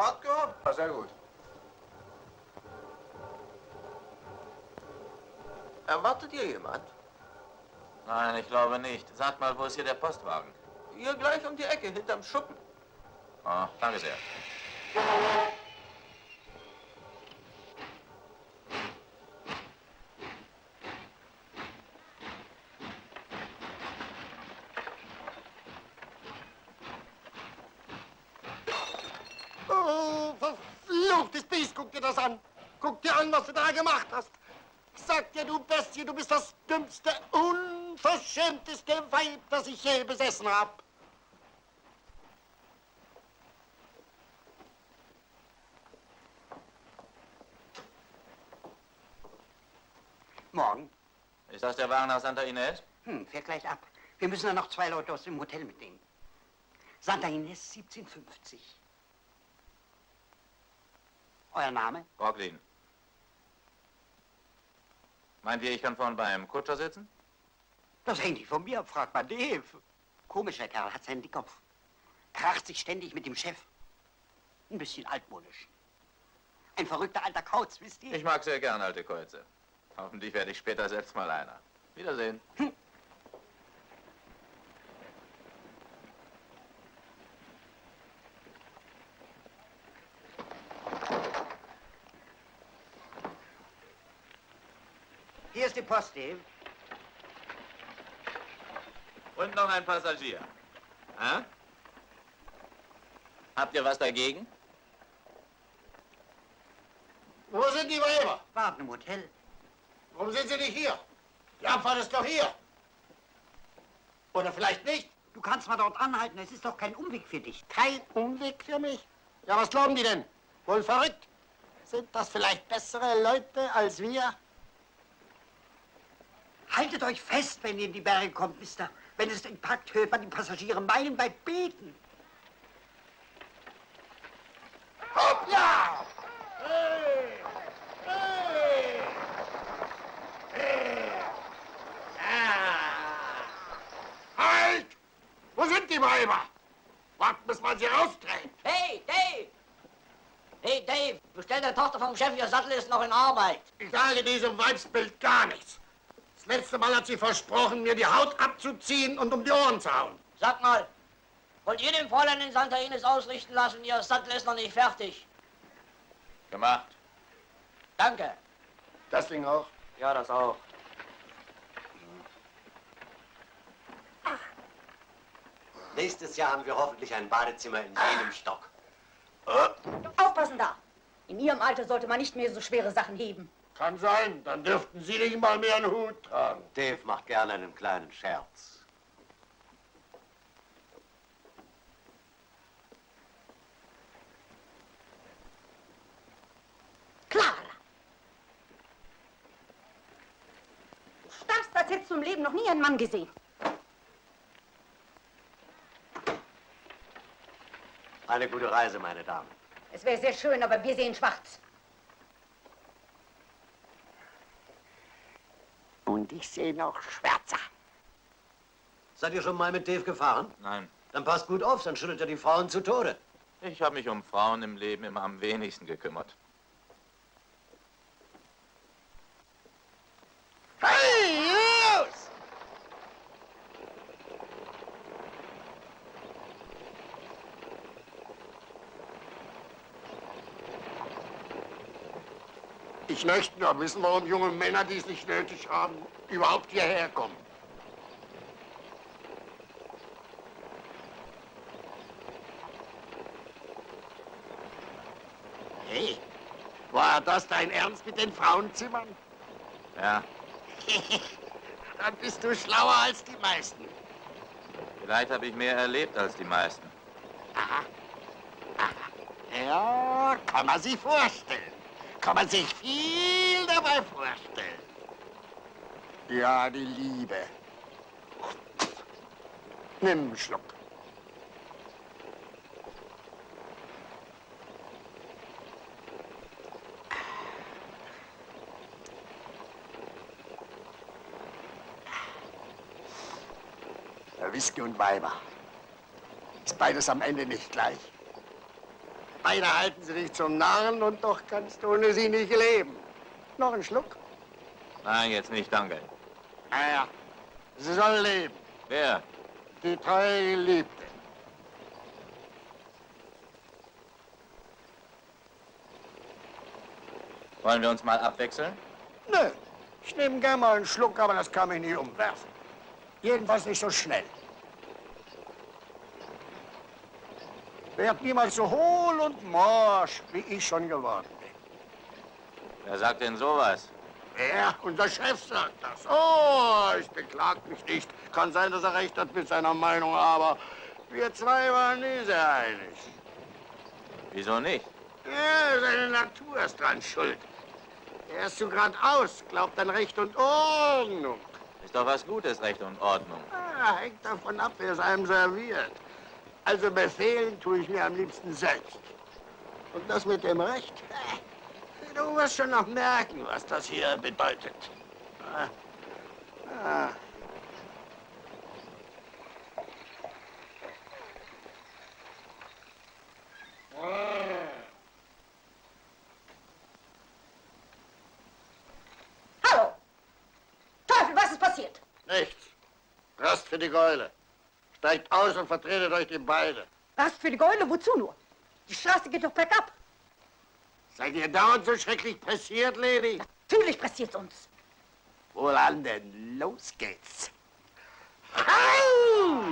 Fahrt gehabt? Ja, sehr gut. Erwartet ihr jemand? Nein, ich glaube nicht. Sag mal, wo ist hier der Postwagen? Hier gleich um die Ecke, hinterm Schuppen. Oh, danke sehr. Oh, verfluchtes Biest, guck dir das an. Guck dir an, was du da gemacht hast. Ich sag dir, du Bestie, du bist das dümmste, unverschämteste Weib, das ich je besessen hab. Morgen. Ist das der Wagen nach Santa Ines? Hm, fährt gleich ab. Wir müssen dann noch zwei Leute aus dem Hotel mitnehmen. Santa Ines 1750. Euer Name? Brocklin. Meint ihr, ich kann vorne beim Kutscher sitzen? Das hängt nicht von mir ab, fragt mal Dave. Komischer Kerl, hat seinen Dickkopf. Kracht sich ständig mit dem Chef. Ein bisschen altmodisch. Ein verrückter alter Kauz, wisst ihr? Ich mag sehr gern alte Kreuze. Hoffentlich werde ich später selbst mal einer. Wiedersehen. Hier Post, Dave. Und noch ein Passagier. Hä? Habt ihr was dagegen? Wo sind die Weiber? Warten im Hotel. Warum sind sie nicht hier? Die Abfahrt ist doch hier. Oder vielleicht nicht? Du kannst mal dort anhalten, es ist doch kein Umweg für dich. Kein Umweg für mich? Ja, was glauben die denn? Wohl verrückt? Sind das vielleicht bessere Leute als wir? Haltet euch fest, wenn ihr in die Berge kommt, Mister. Wenn es den packt, hört man die Passagiere meilenweit beten. Hoppla! Hey! Hey! Hey! Ah! Halt! Wo sind die Weiber? Warten, bis man sie rausdreht. Hey, Dave! Hey, Dave, bestell der Tochter vom Chef, ihr Sattel ist noch in Arbeit. Ich sage diesem Weibsbild gar nichts. Das letzte Mal hat sie versprochen, mir die Haut abzuziehen und um die Ohren zu hauen. Sag mal, wollt ihr dem Fräulein in Santa Ines ausrichten lassen, ihr Sattel ist noch nicht fertig? Gemacht. Danke. Das Ding auch? Ja, das auch. Nächstes Jahr haben wir hoffentlich ein Badezimmer in jenem Stock. Aufpassen da! In Ihrem Alter sollte man nicht mehr so schwere Sachen heben. Kann sein, dann dürften Sie nicht mal mehr einen Hut tragen. Dave macht gerne einen kleinen Scherz. Clara! Du starrst, als hättest du im Leben noch nie einen Mann gesehen. Eine gute Reise, meine Damen. Es wäre sehr schön, aber wir sehen schwarz. Und ich sehe noch schwärzer. Seid ihr schon mal mit Dave gefahren? Nein. Dann passt gut auf, dann schüttelt er die Frauen zu Tode. Ich habe mich um Frauen im Leben immer am wenigsten gekümmert. Hey, los! Ich möchte nur wissen, warum junge Männer, die es nicht nötig haben, überhaupt hierher kommen. Hey, war das dein Ernst mit den Frauenzimmern? Ja, Dann bist du schlauer als die meisten. vielleicht habe ich mehr erlebt als die meisten. Aha. Aha. Ja, kann man sich vorstellen. Kann man sich viel dabei vorstellen. Ja, die Liebe. Nimm einen Schluck. Whisky und Weiber. Ist beides am Ende nicht gleich. Beide halten sie dich zum Narren und doch kannst du ohne sie nicht leben. Noch ein Schluck? Nein, jetzt nicht, danke. Naja, sie soll leben. Wer? Die treue Geliebte. Wollen wir uns mal abwechseln? Nö, ich nehme gern mal einen Schluck, aber das kann mich nicht umwerfen. Jedenfalls nicht so schnell. Werd niemals so hohl und morsch, wie ich schon geworden bin. Wer sagt denn sowas? Wer? Unser Chef sagt das. Oh, ich beklag mich nicht. Kann sein, dass er recht hat mit seiner Meinung, aber wir zwei waren nie sehr einig. Wieso nicht? Ja, seine Natur ist dran schuld. Er ist so geradeaus, glaubt an Recht und Ordnung. Ist doch was Gutes, Recht und Ordnung. Ah, hängt davon ab, wer es einem serviert. Also befehlen tue ich mir am liebsten selbst. Und das mit dem Recht? Du wirst schon noch merken, was das hier bedeutet. Ah. Ah. Hallo! Teufel, was ist passiert? Nichts. Rast für die Geule. Steigt aus und vertretet euch die beide. Was für die Geule? Wozu nur? Die Straße geht doch bergab. Seid ihr dauernd so schrecklich pressiert, Lady? Natürlich pressiert's uns. Wohlan denn, los geht's. Au!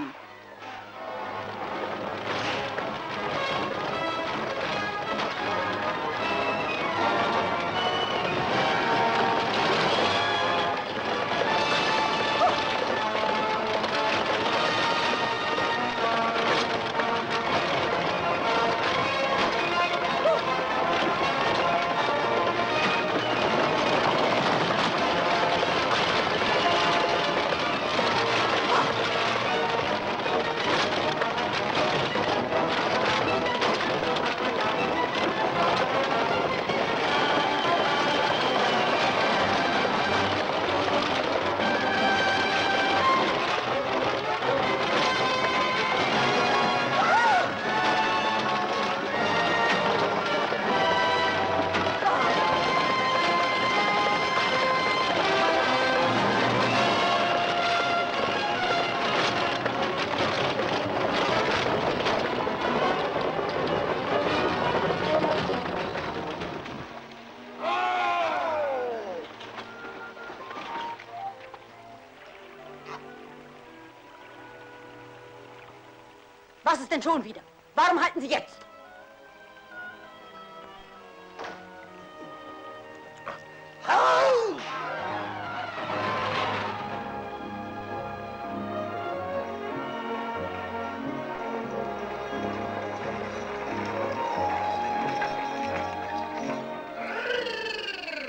Ist denn schon wieder? Warum halten Sie jetzt?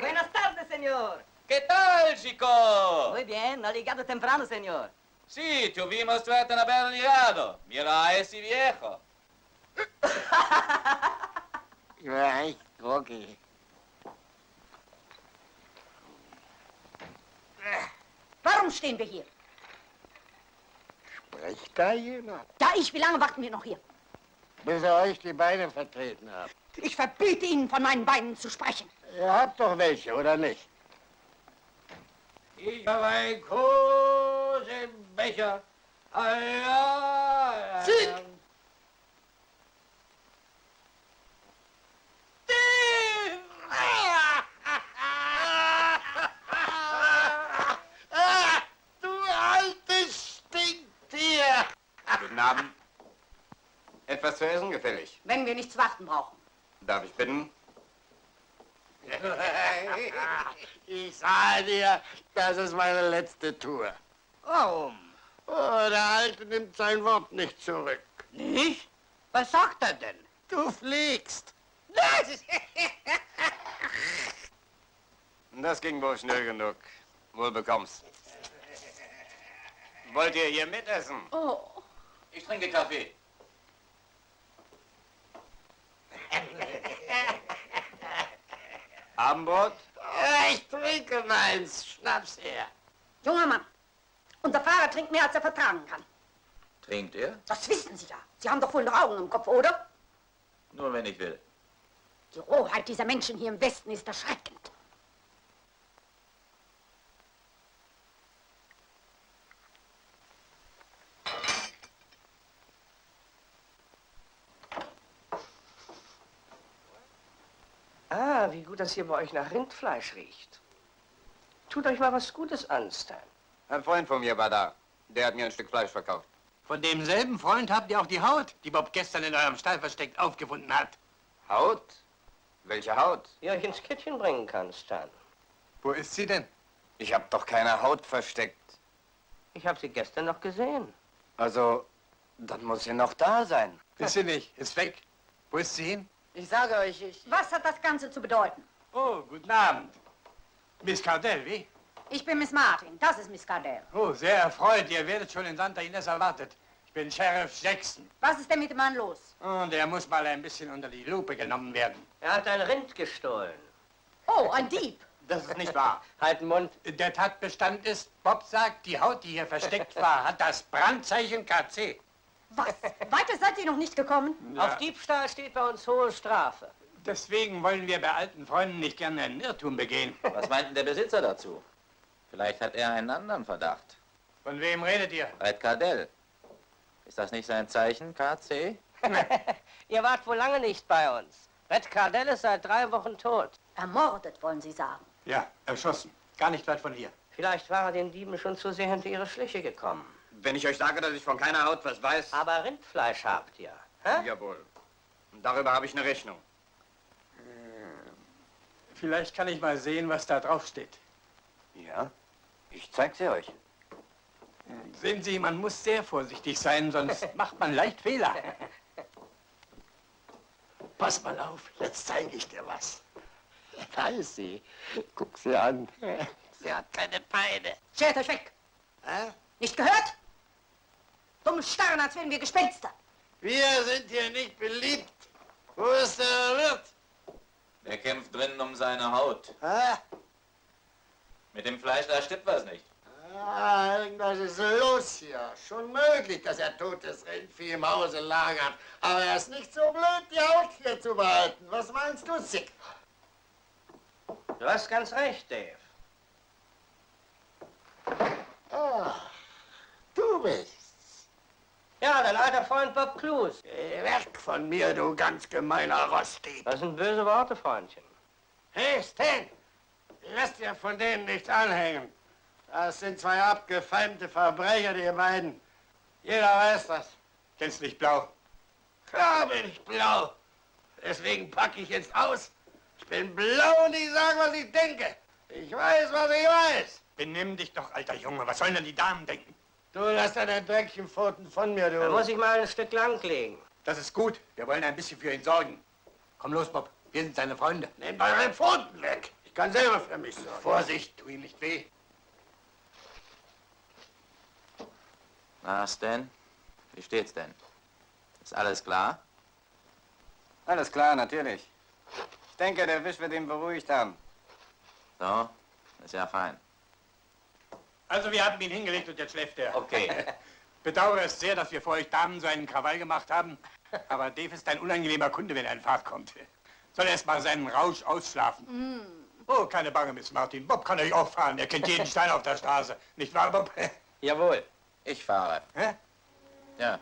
Buenas tardes, señor. ¿Qué tal, chico? Muy bien, ha llegado temprano, señor. Sí, tuvimos suerte en haber llegado. Mira a ese viejo. Ay, okay. Warum stehen wir hier? Spricht da jemand? Ja, ich. Wie lange warten wir noch hier? Bis ihr euch die Beine vertreten habt. Ich verbiete Ihnen, von meinen Beinen zu sprechen. Ihr habt doch welche, oder nicht? Ich habe einen großen Becher. Sieg! Du altes Stinktier! Guten Abend. Etwas zu essen gefällig. Wenn wir nichts warten brauchen. Darf ich bitten? Ich sage dir, das ist meine letzte Tour. Warum? Oh, der Alte nimmt sein Wort nicht zurück. Nicht? Was sagt er denn? Du fliegst. Das ging wohl schnell genug. Wohl bekommst. Wollt ihr hier mitessen? Oh. Ich trinke Kaffee. Abendbrot? Ja, ich trinke meins. Schnaps her. Junger Mann, unser Fahrer trinkt mehr, als er vertragen kann. Trinkt er? Das wissen Sie ja. Sie haben doch wohl noch Augen im Kopf, oder? Nur wenn ich will. Die Rohheit dieser Menschen hier im Westen ist erschreckend. Ah, wie gut, dass hier bei euch nach Rindfleisch riecht. Tut euch mal was Gutes an, Stan. Ein Freund von mir war da. Der hat mir ein Stück Fleisch verkauft. Von demselben Freund habt ihr auch die Haut, die Bob gestern in eurem Stall versteckt aufgefunden hat. Haut? Welche Haut? Die euch ins Kittchen bringen kann, Stan. Wo ist sie denn? Ich hab doch keine Haut versteckt. Ich habe sie gestern noch gesehen. Also, dann muss sie noch da sein. Ist sie nicht, ist weg. Wo ist sie hin? Ich sage euch, ich... Was hat das Ganze zu bedeuten? Oh, guten Abend. Miss Cardell, wie? Ich bin Miss Martin, das ist Miss Cardell. Oh, sehr erfreut. Ihr werdet schon in Santa Ines erwartet. Ich bin Sheriff Jackson. Was ist denn mit dem Mann los? Oh, der muss mal ein bisschen unter die Lupe genommen werden. Er hat ein Rind gestohlen. Oh, ein Dieb. Das ist nicht wahr. Halt den Mund. Der Tatbestand ist, Bob sagt, die Haut, die hier versteckt war, hat das Brandzeichen KC. Was? Weiter seid ihr noch nicht gekommen? Ja. Auf Diebstahl steht bei uns hohe Strafe. Deswegen wollen wir bei alten Freunden nicht gerne einen Irrtum begehen. Was meint denn der Besitzer dazu? Vielleicht hat er einen anderen Verdacht. Von wem redet ihr? Red Cardell. Ist das nicht sein Zeichen, KC? Ihr wart wohl lange nicht bei uns. Red Cardell ist seit drei Wochen tot. Ermordet, wollen Sie sagen. Ja, erschossen. Gar nicht weit von hier. Vielleicht war er den Dieben schon zu sehr hinter ihre Schliche gekommen. Wenn ich euch sage, dass ich von keiner Haut was weiß... Aber Rindfleisch habt ihr. Hä? Jawohl. Und darüber habe ich eine Rechnung. Vielleicht kann ich mal sehen, was da drauf steht. Ja? Ich zeig sie euch. Sehen Sie, man muss sehr vorsichtig sein, sonst macht man leicht Fehler. Pass mal auf, jetzt zeige ich dir was. Da ist sie. Guck sie an. Sie hat keine Beine. Schert euch weg. Hä? Nicht gehört? Dumm starren, als wären wir Gespenster. Wir sind hier nicht beliebt. Wo ist der Wirt? Der kämpft drinnen um seine Haut. Hä? Mit dem Fleisch, da stimmt was nicht. Ah, irgendwas ist los hier. Schon möglich, dass er totes Rindvieh im Hause lagert. Aber er ist nicht so blöd, die Haut hier zu behalten. Was meinst du, Sick? Du hast ganz recht, Dave. Ah, du bist's. Ja, dein alter Freund Bob Clues. Geh weg von mir, du ganz gemeiner Rostdieb. Das sind böse Worte, Freundchen. Hey, Stan, lass dir von denen nichts anhängen. Das sind zwei abgefeimte Verbrecher, die beiden. Jeder weiß das. Kennst nicht blau? Klar bin ich blau. Deswegen packe ich jetzt aus. Ich bin blau und ich sage, was ich denke. Ich weiß, was ich weiß. Benimm dich doch, alter Junge. Was sollen denn die Damen denken? Du lass deine dreckigen Pfoten von mir, du. Da muss ich mal ein Stück lang legen. Das ist gut. Wir wollen ein bisschen für ihn sorgen. Komm los, Bob. Wir sind seine Freunde. Nehmt eure Pfoten weg. Ich kann selber für mich sorgen. Vorsicht, tu ihm nicht weh. Na, Stan, wie steht's denn? Ist alles klar? Alles klar, natürlich. Ich denke, der Wisch wird ihn beruhigt haben. So, ist ja fein. Also, wir haben ihn hingelegt und jetzt schläft er. Okay. Bedauere es sehr, dass wir vor euch Damen so einen Krawall gemacht haben. Aber Dave ist ein unangenehmer Kunde, wenn er in Fahrt kommt. Soll erst mal seinen Rausch ausschlafen. Oh, keine Bange, Miss Martin. Bob kann euch auch fahren. Er kennt jeden Stein auf der Straße. Nicht wahr, Bob? Jawohl, ich fahre. Hä? Ja,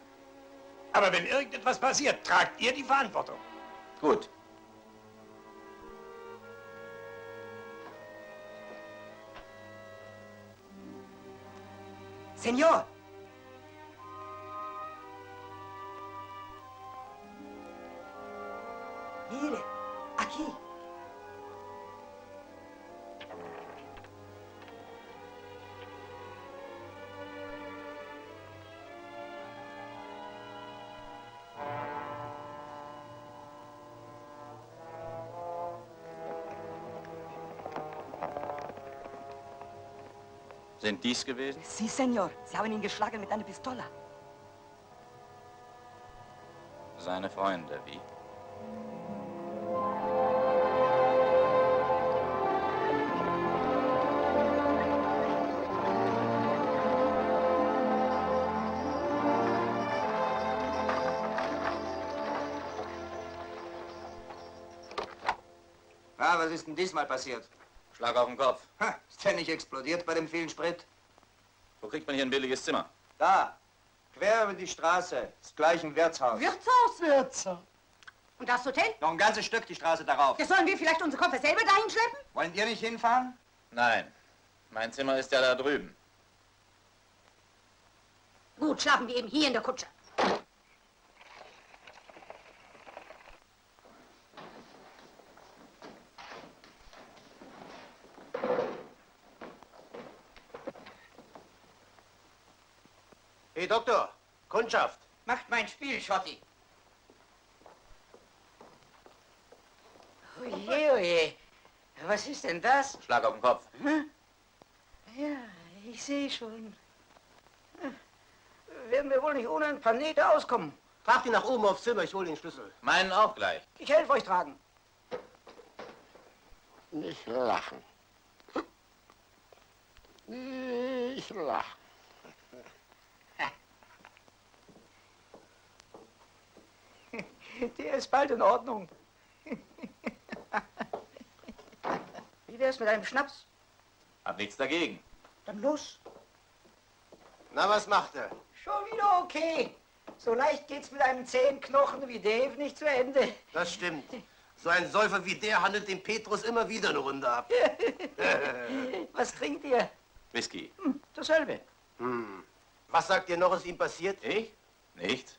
Aber wenn irgendetwas passiert, tragt ihr die Verantwortung. gut. Senor! Mire, denn dies gewesen? Sie, Senor. Sie haben ihn geschlagen mit einer Pistole. Seine Freunde, wie? Ah, was ist denn diesmal passiert? Schlag auf den Kopf. Ha, ist der nicht explodiert bei dem vielen Sprit? Wo kriegt man hier ein billiges Zimmer? Da, quer über die Straße, ist gleich ein Wirtshaus. Wirtshaus? Wirtshaus. Und das Hotel? Noch ein ganzes Stück die Straße darauf. Ja, sollen wir vielleicht unsere Koffer selber dahin schleppen? Wollen ihr nicht hinfahren? Nein. Mein Zimmer ist ja da drüben. Gut, schlafen wir eben hier in der Kutsche. Hey, Doktor, Kundschaft. Macht mein Spiel, Schotti. Oje, oje. Was ist denn das? Schlag auf den Kopf. Hm? Ja, ich sehe schon. Hm. Werden wir wohl nicht ohne ein Nähte auskommen. Tragt ihn nach oben aufs Zimmer, ich hole den Schlüssel. Meinen auch gleich. Ich helfe euch tragen. Nicht lachen. Nicht lachen. Der ist bald in Ordnung. Wie wär's mit einem Schnaps? Hab nichts dagegen. Dann los. Na, was macht er? Schon wieder okay. So leicht geht's mit einem zähen Knochen wie Dave nicht zu Ende. Das stimmt. So ein Säufer wie der handelt dem Petrus immer wieder eine Runde ab. Was trinkt ihr? Whisky. Hm, dasselbe. Hm. Was sagt ihr noch, ist ihm passiert? Ich? Nichts.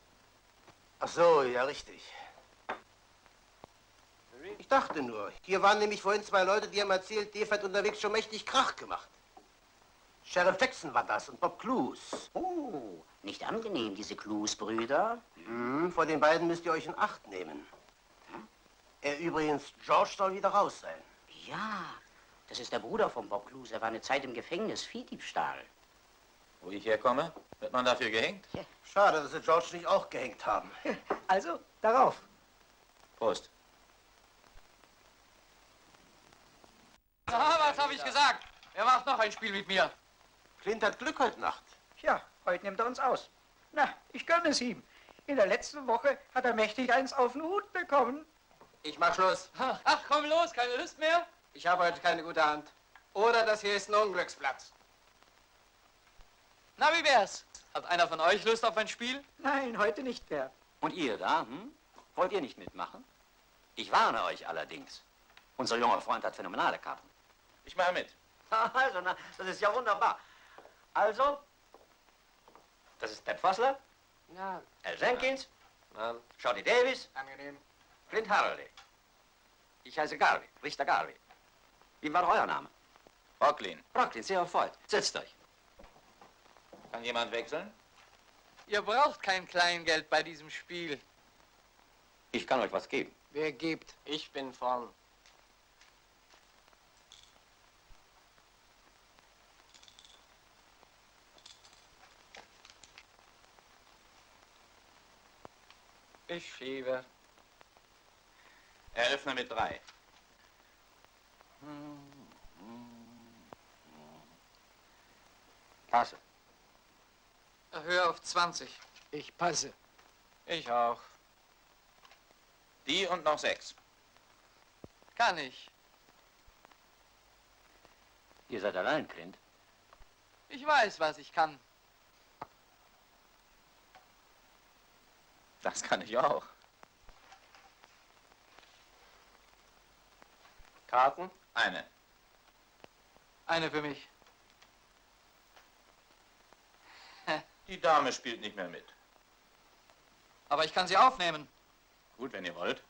Ach so, ja, richtig. Ich dachte nur, hier waren nämlich vorhin zwei Leute, die haben erzählt, Dave hat unterwegs schon mächtig Krach gemacht. Sheriff Jackson war das und Bob Clues. Oh, nicht angenehm, diese Clues-Brüder. Hm, vor den beiden müsst ihr euch in Acht nehmen. Er übrigens, George soll wieder raus sein. Ja, das ist der Bruder von Bob Clues. Er war eine Zeit im Gefängnis, Viehdiebstahl. Wo ich herkomme, wird man dafür gehängt? Ja. Schade, dass sie George nicht auch gehängt haben. Also, darauf. Prost. Na, was habe ich gesagt? Er macht noch ein Spiel mit mir. Clint hat Glück heute Nacht. Ja, heute nimmt er uns aus. Na, ich gönne es ihm. In der letzten Woche hat er mächtig eins auf den Hut bekommen. Ich mach Schluss. Ach, komm los, keine Lust mehr? Ich habe heute keine gute Hand. Oder das hier ist ein Unglücksplatz. Na, wie wär's? Hat einer von euch Lust auf ein Spiel? Nein, heute nicht mehr. Und ihr da, hm? Wollt ihr nicht mitmachen? Ich warne euch allerdings. Unser junger Freund hat phänomenale Karten. Ich mache mit. Also, na, das ist ja wunderbar. Also, das ist Pat Fossler, Ja. Al Jenkins, Na, Shorty Davis, angenehm. Clint Harley. Ich heiße Garvey, Richter Garvey. Wie war euer Name? Rocklin. Brooklyn, sehr erfreut. Setzt euch. Kann jemand wechseln? Ihr braucht kein Kleingeld bei diesem Spiel. Ich kann euch was geben. Wer gibt? Ich bin vorn. Ich schiebe. Eröffne mit drei. Passe. Hör auf 20. Ich passe. Ich auch. Die und noch sechs. Kann ich. Ihr seid allein, Clint. Ich weiß, was ich kann. Das kann ich auch. Karten? Eine. Eine für mich. Die Dame spielt nicht mehr mit. Aber ich kann sie aufnehmen. Gut, wenn ihr wollt.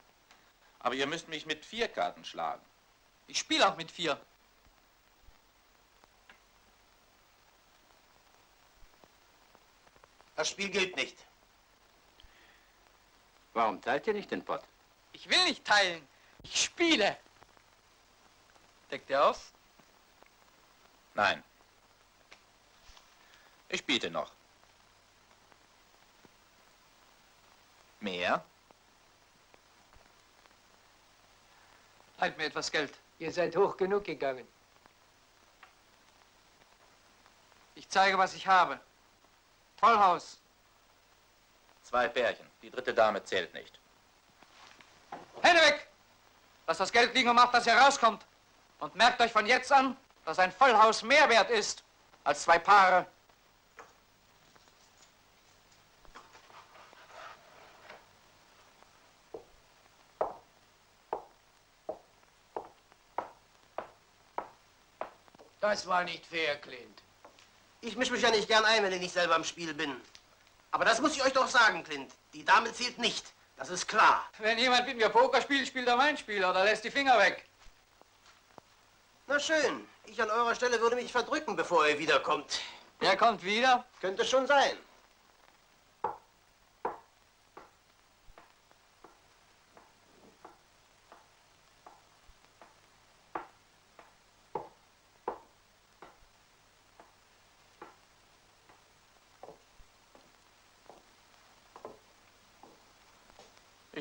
Aber ihr müsst mich mit vier Karten schlagen. Ich spiele auch mit vier. Das Spiel gilt nicht. Warum teilt ihr nicht den Pott? Ich will nicht teilen. Ich spiele. Deckt ihr auf? Nein. Ich biete noch. Mehr? Halt mir etwas Geld. Ihr seid hoch genug gegangen. Ich zeige, was ich habe. Tollhaus. Zwei Pärchen. Die dritte Dame zählt nicht. Hände weg! Lasst das Geld liegen und macht, dass ihr rauskommt. Und merkt euch von jetzt an, dass ein Vollhaus mehr wert ist als zwei Paare. Das war nicht fair, Clint. Ich mische mich ja nicht gern ein, wenn ich nicht selber im Spiel bin. Aber das muss ich euch doch sagen, Clint. Die Dame zählt nicht. Das ist klar. Wenn jemand mit mir Poker spielt, spielt er mein Spiel oder lässt die Finger weg. Na schön. Ich an eurer Stelle würde mich verdrücken, bevor er wiederkommt. Er kommt wieder? Könnte schon sein.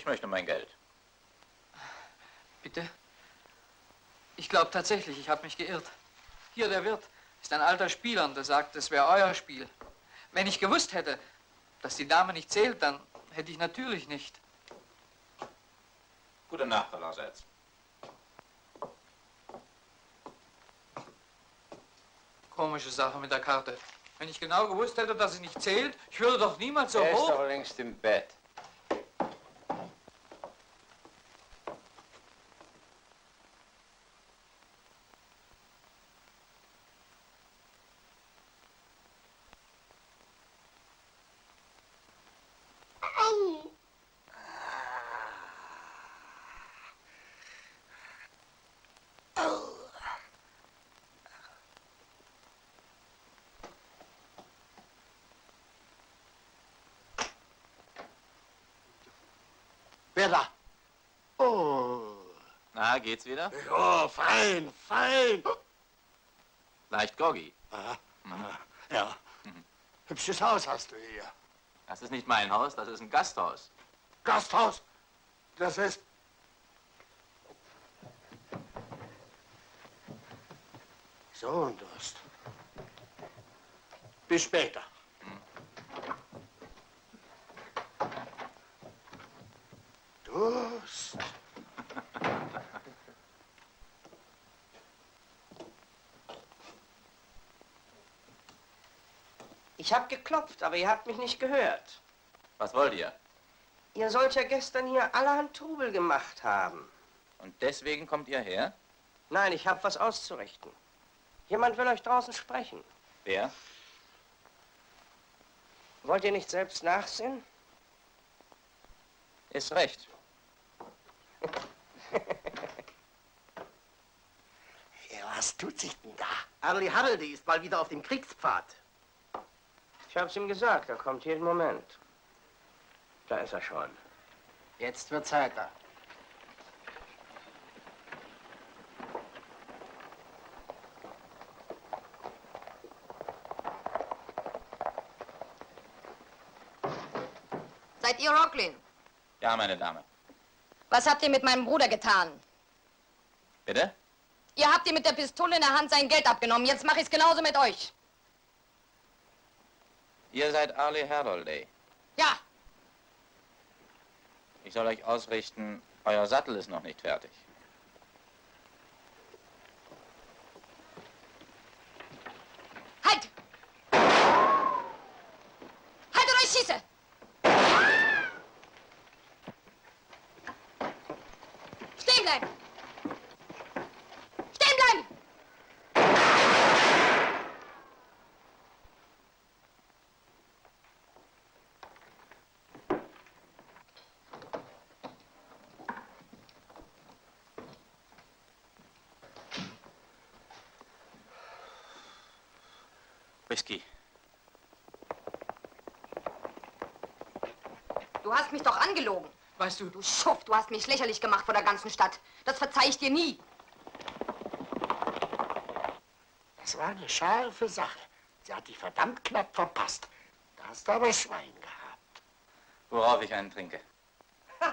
Möchte mein Geld. Bitte? Ich glaube tatsächlich, ich habe mich geirrt. Hier, der Wirt, ist ein alter Spieler und er sagt, es wäre euer Spiel. Wenn ich gewusst hätte, dass die Dame nicht zählt, dann hätte ich natürlich nicht. Gute Nacht, allerseits. Komische Sache mit der Karte. Wenn ich genau gewusst hätte, dass sie nicht zählt, ich würde doch niemals so er ist hoch... doch längst im Bett. Wer da? Oh. Na, geht's wieder? Ja, fein, fein. Leicht groggy. Aha. Aha. Ja. Hübsches Haus hast du hier. Das ist nicht mein Haus, das ist ein Gasthaus. Gasthaus. Das ist. So ein Durst. Bis später. Durst. Ich habe geklopft, aber ihr habt mich nicht gehört. Was wollt ihr? Ihr sollt ja gestern hier allerhand Trubel gemacht haben. Und deswegen kommt ihr her? Nein, ich habe was auszurichten. Jemand will euch draußen sprechen. Wer? Wollt ihr nicht selbst nachsehen? Ist recht. Ja, was tut sich denn da? Adley Harreldy ist mal wieder auf dem Kriegspfad. Ich hab's ihm gesagt, er kommt jeden Moment. Da ist er schon. Jetzt wird's heiter. Seid ihr Rocklin? Ja, meine Dame. Was habt ihr mit meinem Bruder getan? Bitte? Ihr habt ihm mit der Pistole in der Hand sein Geld abgenommen. Jetzt mache ich's genauso mit euch. Ihr seid Arlie Herolday. Ja, Ich soll euch ausrichten, euer Sattel ist noch nicht fertig. halt! Halt oder ich schieße! Stehen bleiben! Stehen bleiben! Whisky. Du hast mich doch angelogen. Weißt du, Du Schuft, du hast mich lächerlich gemacht vor der ganzen Stadt. Das verzeih ich dir nie. Das war eine scharfe Sache. Sie hat dich verdammt knapp verpasst. Da hast du aber Schwein gehabt. Worauf ich einen trinke.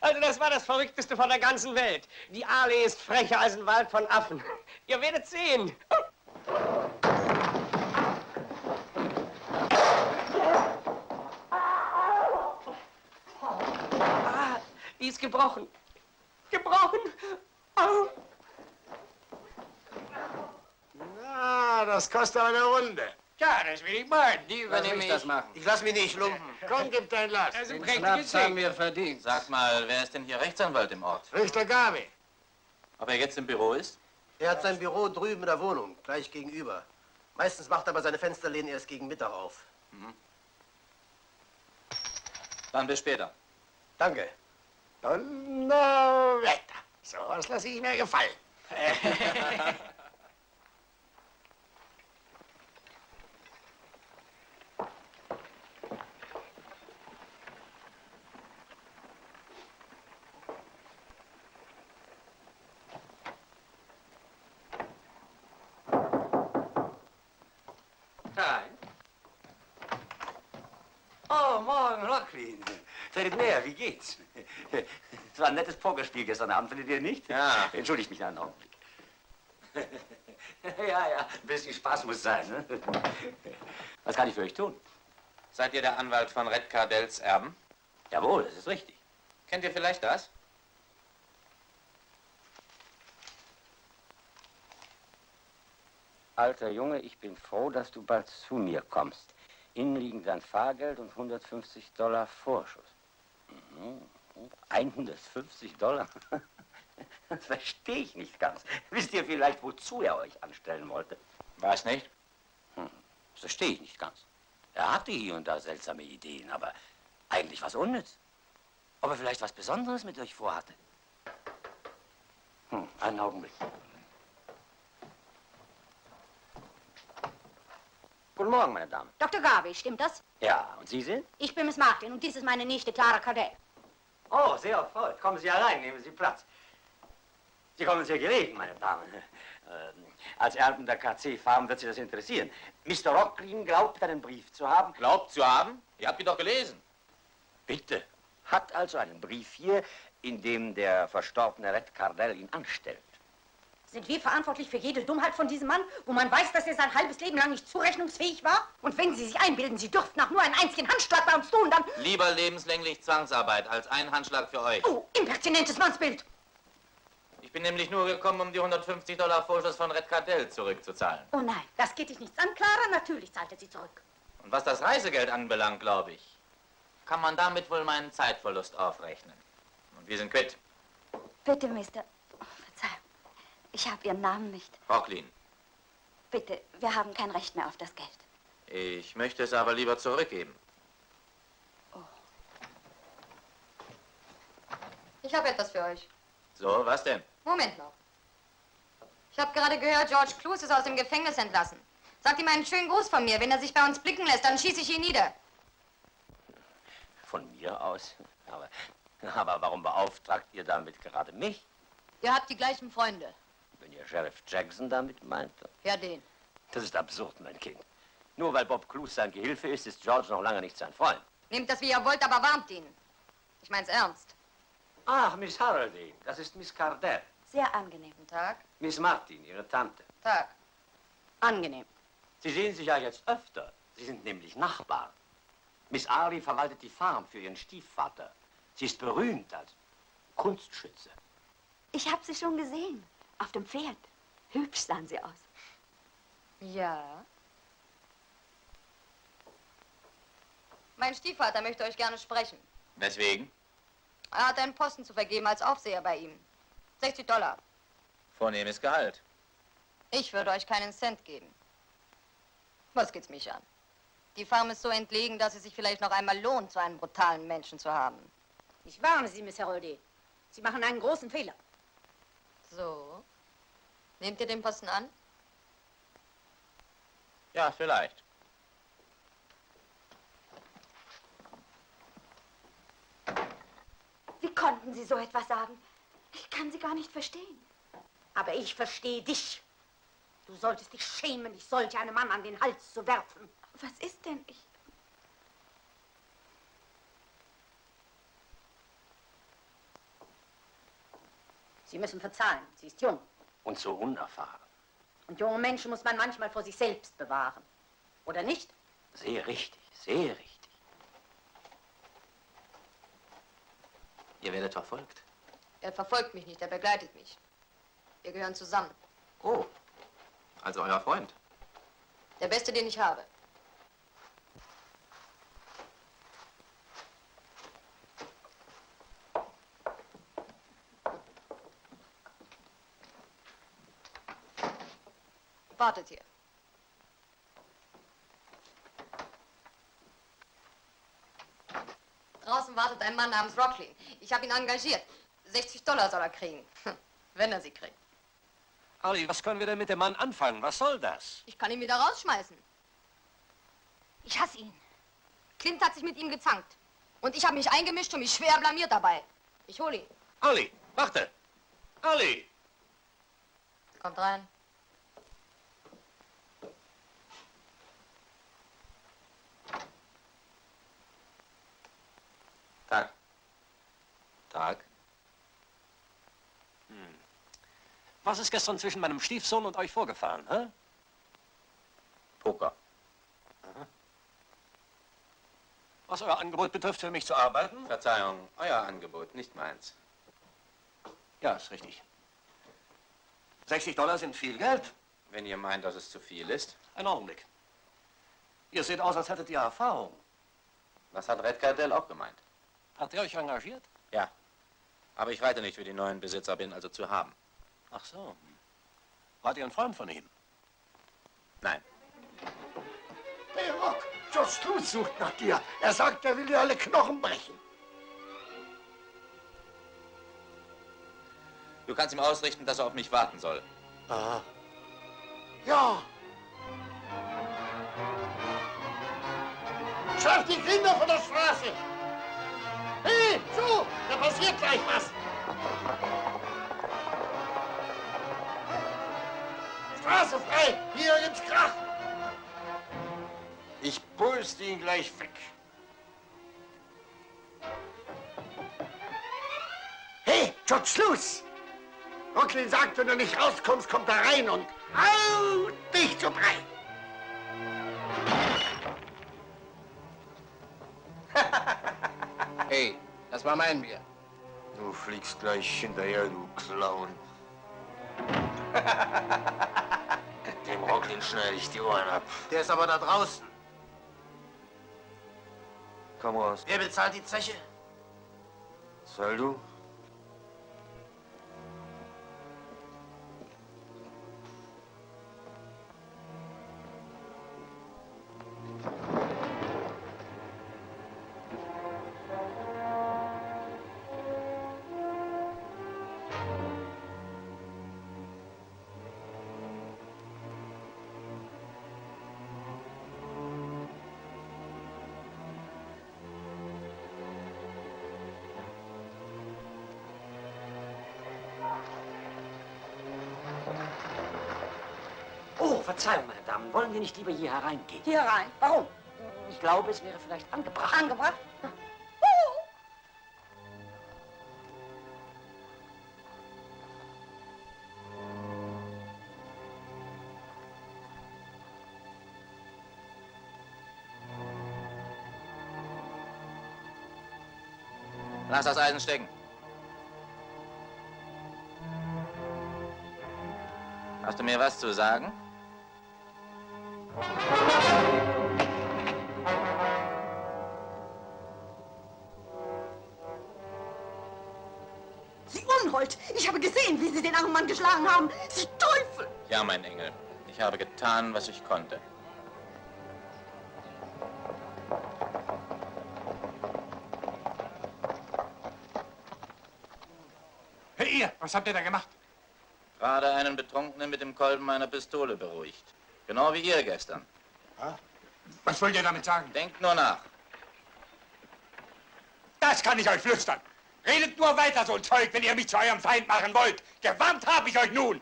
Also das war das Verrückteste von der ganzen Welt. Die Arlee ist frecher als ein Wald von Affen. Ihr werdet sehen. Ah, Die ist gebrochen. Gebrochen. Au. Na, das kostet aber eine Runde. Ja, das will ich meinen. Die Lass übernehme mich ich. das machen. Ich lass mich nicht lumpen. Komm, gib dein Lass. Das ein Den Schnaps haben wir verdient. Sag mal, wer ist denn hier Rechtsanwalt im Ort? Richter Gabi. Ob er jetzt im Büro ist? Er hat sein Büro drüben in der Wohnung, gleich gegenüber. Meistens macht er aber seine Fensterläden erst gegen Mittag auf. Dann bis später. Danke. Donnerwetter. So was lasse ich mir gefallen. Oh, morgen, Locklin. Tretet näher, wie geht's? Es war ein nettes Pokerspiel gestern Abend, findet ihr nicht? Ja. Entschuldigt mich einen Augenblick. ja, ja, ein bisschen Spaß muss sein, ne? Was kann ich für euch tun? Seid ihr der Anwalt von Red Cardells Erben? Jawohl, das ist richtig. Kennt ihr vielleicht das? Alter Junge, ich bin froh, dass du bald zu mir kommst. Innen liegen dein Fahrgeld und 150 Dollar Vorschuss. Mhm. 150 Dollar? Das verstehe ich nicht ganz. Wisst ihr vielleicht, wozu er euch anstellen wollte? Weiß nicht. Hm, das verstehe ich nicht ganz. Er hatte hier und da seltsame Ideen, aber eigentlich was unnütz. Ob er vielleicht was Besonderes mit euch vorhatte? Hm, einen Augenblick. Guten Morgen, meine Damen. Dr. Garvey, stimmt das? Ja, und Sie sind? Ich bin Miss Martin und dies ist meine Nichte Clara Cadell. Oh, sehr erfreut. Kommen Sie herein, nehmen Sie Platz. Sie kommen sehr gelegen, meine Damen. Ähm, als Erben der KC-Farm wird Sie das interessieren. Mr. Rocklin glaubt, einen Brief zu haben. Glaubt zu haben? Ihr habt ihn doch gelesen. Bitte. Hat also einen Brief hier, in dem der verstorbene Red Cardell ihn anstellt. Sind wir verantwortlich für jede Dummheit von diesem Mann, wo man weiß, dass er sein halbes Leben lang nicht zurechnungsfähig war? Und wenn Sie sich einbilden, Sie dürften auch nur einen einzigen Handschlag bei uns tun, dann... Lieber lebenslänglich Zwangsarbeit als ein Handschlag für euch. Oh, impertinentes Mannsbild! Ich bin nämlich nur gekommen, um die 150 Dollar Vorschuss von Red Cardell zurückzuzahlen. Oh nein, das geht dich nichts an, Clara. Natürlich zahlt er sie zurück. Und was das Reisegeld anbelangt, glaube ich, kann man damit wohl meinen Zeitverlust aufrechnen. Und wir sind quitt. Bitte, Mister. Oh. Ich habe Ihren Namen nicht. Rocklin, Bitte, wir haben kein Recht mehr auf das Geld. ich möchte es aber lieber zurückgeben. Ich habe etwas für euch. So, was denn? Moment noch. Ich habe gerade gehört, George Clues ist aus dem Gefängnis entlassen. Sagt ihm einen schönen Gruß von mir. Wenn er sich bei uns blicken lässt, dann schieße ich ihn nieder. Von mir aus. Aber, aber warum beauftragt ihr damit gerade mich, Ihr habt die gleichen Freunde. Ihr Sheriff Jackson damit meint? Ja, den. Das ist absurd, mein Kind. Nur weil Bob Clues sein Gehilfe ist, ist George noch lange nicht sein Freund. Nehmt das, wie ihr wollt, aber warnt ihn. Ich mein's ernst. Ach, Miss Haraldine, das ist Miss Cardell. Sehr angenehm. Guten Tag. Miss Martin, ihre Tante. Tag. Angenehm. Sie sehen sich ja jetzt öfter. Sie sind nämlich Nachbarn. Miss Ari verwaltet die Farm für ihren Stiefvater. Sie ist berühmt als Kunstschütze. Ich habe Sie schon gesehen. Auf dem Pferd. Hübsch sahen Sie aus. Ja. Mein Stiefvater möchte euch gerne sprechen. Weswegen? Er hat einen Posten zu vergeben als Aufseher bei ihm. 60 Dollar. Vornehmes Gehalt. Ich würde euch keinen Cent geben. Was geht's mich an? Die Farm ist so entlegen, dass es sich vielleicht noch einmal lohnt, so einen brutalen Menschen zu haben. Ich warne Sie, Miss Heroldi. Sie machen einen großen Fehler. So. Nehmt ihr den Posten an? Ja, vielleicht. Wie konnten Sie so etwas sagen? Ich kann Sie gar nicht verstehen. Aber ich verstehe dich. Du solltest dich schämen, dich solch einem Mann an den Hals zu werfen. Was ist denn ich? Sie müssen verzahlen. Sie ist jung. Und so unerfahren. Und junge Menschen muss man manchmal vor sich selbst bewahren. Oder nicht? Sehr richtig, sehr richtig. Ihr werdet verfolgt. Er verfolgt mich nicht, er begleitet mich. Wir gehören zusammen. Oh, also euer Freund. Der beste, den ich habe. Wartet hier. Draußen wartet ein Mann namens Rocklin. Ich habe ihn engagiert. 60 Dollar soll er kriegen. Wenn er sie kriegt. Olli, was können wir denn mit dem Mann anfangen? Was soll das? Ich kann ihn wieder rausschmeißen. Ich hasse ihn. Clint hat sich mit ihm gezankt. Und ich habe mich eingemischt und mich schwer blamiert dabei. Ich hole ihn. Olli, warte! Olli! Kommt rein. Tag. Tag. Hm. Was ist gestern zwischen meinem Stiefsohn und euch vorgefahren, hä? Poker. Was euer Angebot betrifft, für mich zu arbeiten? Verzeihung, euer Angebot, nicht meins. Ja, ist richtig. 60 Dollar sind viel Geld. Wenn ihr meint, dass es zu viel ist. Ein Augenblick. Ihr seht aus, als hättet ihr Erfahrung. Das hat Red Cardell auch gemeint. Hat er euch engagiert? Ja. Aber ich reite nicht für die neuen Besitzer, bin also zu haben. Ach so. Wart ihr ein Freund von ihm? Nein. Hey, Rock, George Struth sucht nach dir. Er sagt, er will dir alle Knochen brechen. Du kannst ihm ausrichten, dass er auf mich warten soll. Aha. Ja. Schaff die Kinder von der Straße. Hey, so, da passiert gleich was. Straße frei, hier gibt's Krach. Ich pulste ihn gleich weg. Hey, George Sluice! Rocklin sagt, wenn du nicht rauskommst, kommt er rein und haut dich zu Brei. Das war mein Bier. Du fliegst gleich hinterher, du Clown. Dem Rocklin schneide ich die Ohren ab. Der ist aber da draußen. Komm raus. Wer bezahlt die Zeche? Zahl du? Verzeihung, meine Damen. Wollen wir nicht lieber hier hereingehen? Hier rein. Warum? Ich glaube, es wäre vielleicht angebracht. Angebracht? Lass das Eisen stecken. Hast du mir was zu sagen? Sie Unhold! Ich habe gesehen, wie Sie den armen Mann geschlagen haben. Sie Teufel! Ja, mein Engel. Ich habe getan, was ich konnte. Hey, ihr, was habt ihr da gemacht? Gerade einen Betrunkenen mit dem Kolben meiner Pistole beruhigt. Genau wie ihr gestern. Was wollt ihr damit sagen? Denkt nur nach. Das kann ich euch flüstern. Redet nur weiter so ein Zeug, wenn ihr mich zu eurem Feind machen wollt. Gewarnt habe ich euch nun.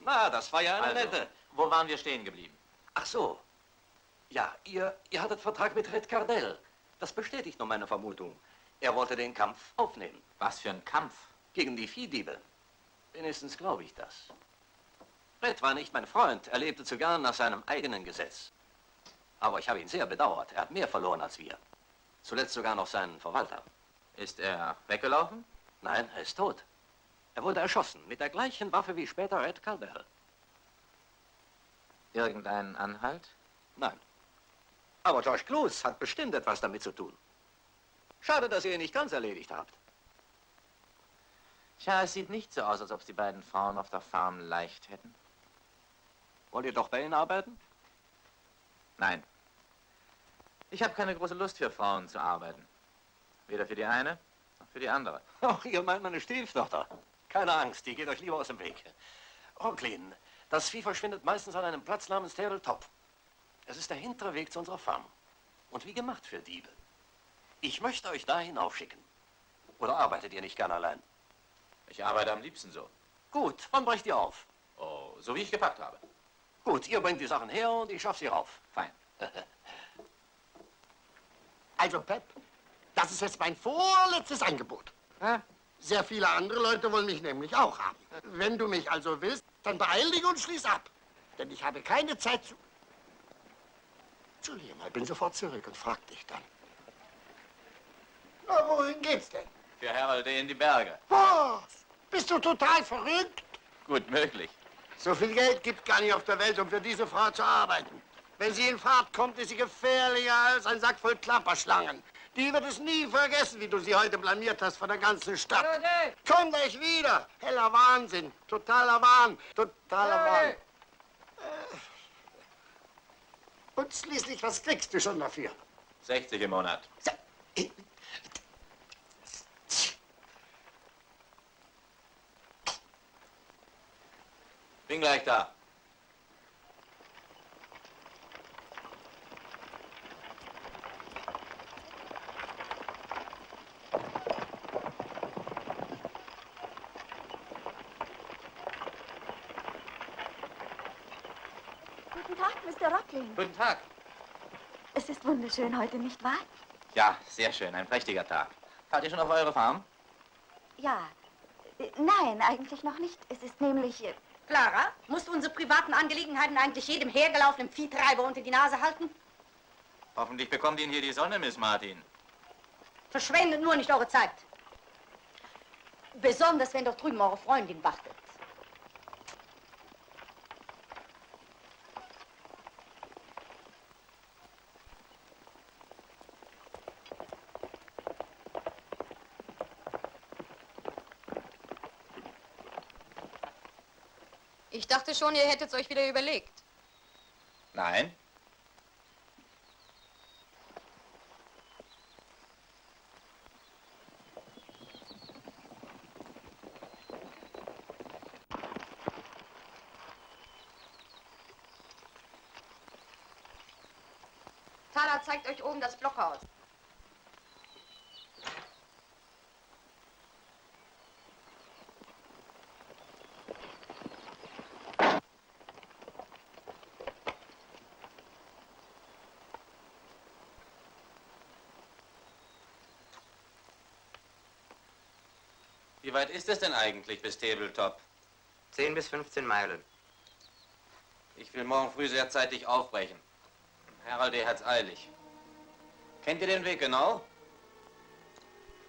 Na, das war ja eine Also, nette. Wo waren wir stehen geblieben? Ach so. Ja, ihr, ihr hattet Vertrag mit Red Cardell. Das bestätigt nur meine Vermutung. Er wollte den Kampf aufnehmen. Was für ein Kampf? Gegen die Viehdiebe. Wenigstens glaube ich das. Red war nicht mein Freund. Er lebte zu gern nach seinem eigenen Gesetz. Aber ich habe ihn sehr bedauert. Er hat mehr verloren als wir. Zuletzt sogar noch seinen Verwalter. Ist er weggelaufen? Nein, er ist tot. Er wurde erschossen, mit der gleichen Waffe wie später Ed Caldwell. Irgendeinen Anhalt? Nein. Aber George Clues hat bestimmt etwas damit zu tun. Schade, dass ihr ihn nicht ganz erledigt habt. Tja, es sieht nicht so aus, als ob die beiden Frauen auf der Farm leicht hätten. Wollt ihr doch bei ihnen arbeiten? Nein. Ich habe keine große Lust für Frauen zu arbeiten. Weder für die eine noch für die andere. Ach, ihr meint meine Stieftochter. Keine Angst, die geht euch lieber aus dem Weg. Rocklin, das Vieh verschwindet meistens an einem Platz namens Tabletop. Es ist der hintere Weg zu unserer Farm. Und wie gemacht für Diebe. Ich möchte euch da hinaufschicken. Oder arbeitet ihr nicht gern allein? Ich arbeite am liebsten so. Gut, wann brecht ihr auf? Oh, so wie ich gepackt habe. Gut, ihr bringt die Sachen her und ich schaff sie rauf. Fein. Also, Pep, das ist jetzt mein vorletztes Angebot. Sehr viele andere Leute wollen mich nämlich auch haben. Wenn du mich also willst, dann beeil dich und schließ ab. Denn ich habe keine Zeit zu... Entschuldige mal, bin sofort zurück und frag dich dann. Na, wohin geht's denn? Für Harold in die Berge. Was? Bist du total verrückt? Gut möglich. So viel Geld gibt gar nicht auf der Welt, um für diese Frau zu arbeiten. Wenn sie in Fahrt kommt, ist sie gefährlicher als ein Sack voll Klapperschlangen. Die wird es nie vergessen, wie du sie heute blamiert hast vor der ganzen Stadt. Komm gleich wieder. Heller Wahnsinn. Totaler Wahn. Totaler Wahn. Äh. Und schließlich, was kriegst du schon dafür? 60 im Monat. Bin gleich da. Guten Tag, Mr. Rocklin. Guten Tag. Es ist wunderschön heute, nicht wahr? Ja, sehr schön. Ein prächtiger Tag. Fahrt ihr schon auf eure Farm? Ja. Äh, Nein, eigentlich noch nicht. Es ist nämlich... Clara, musst du unsere privaten Angelegenheiten eigentlich jedem hergelaufenen Viehtreiber unter die Nase halten? Hoffentlich bekommt ihn hier die Sonne, Miss Martin. Verschwendet nur nicht eure Zeit. Besonders, wenn dort drüben eure Freundin wartet. Ich dachte schon, ihr hättet es euch wieder überlegt. Nein. Tara zeigt euch oben das Blockhaus. Weit ist es denn eigentlich bis Tabletop? 10 bis 15 Meilen. Ich will morgen früh sehr zeitig aufbrechen. Harold hat's eilig. Kennt ihr den Weg genau?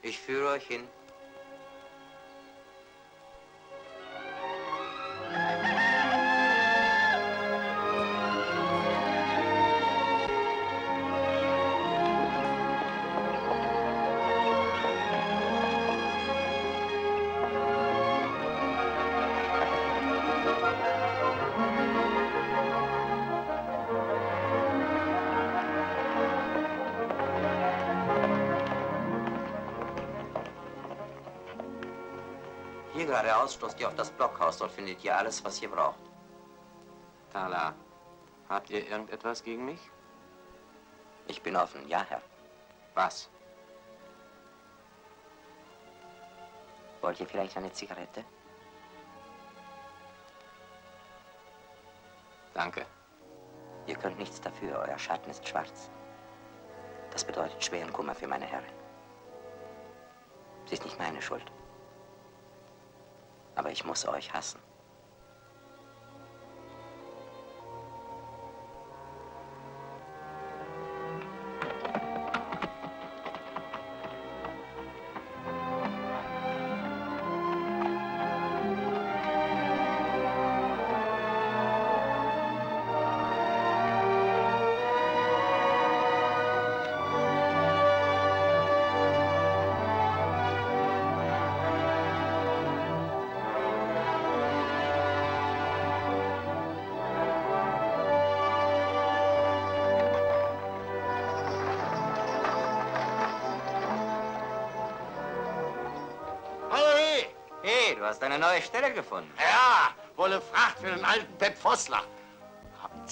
Ich führe euch hin. Hier geradeaus stoßt ihr auf das Blockhaus. Dort findet ihr alles, was ihr braucht. Tala, habt ihr irgendetwas gegen mich? Ich bin offen, ja, Herr. Was? Wollt ihr vielleicht eine Zigarette? Danke. Ihr könnt nichts dafür, euer Schatten ist schwarz. Das bedeutet schweren Kummer für meine Herrin. Sie ist nicht meine Schuld. Aber ich muss euch hassen.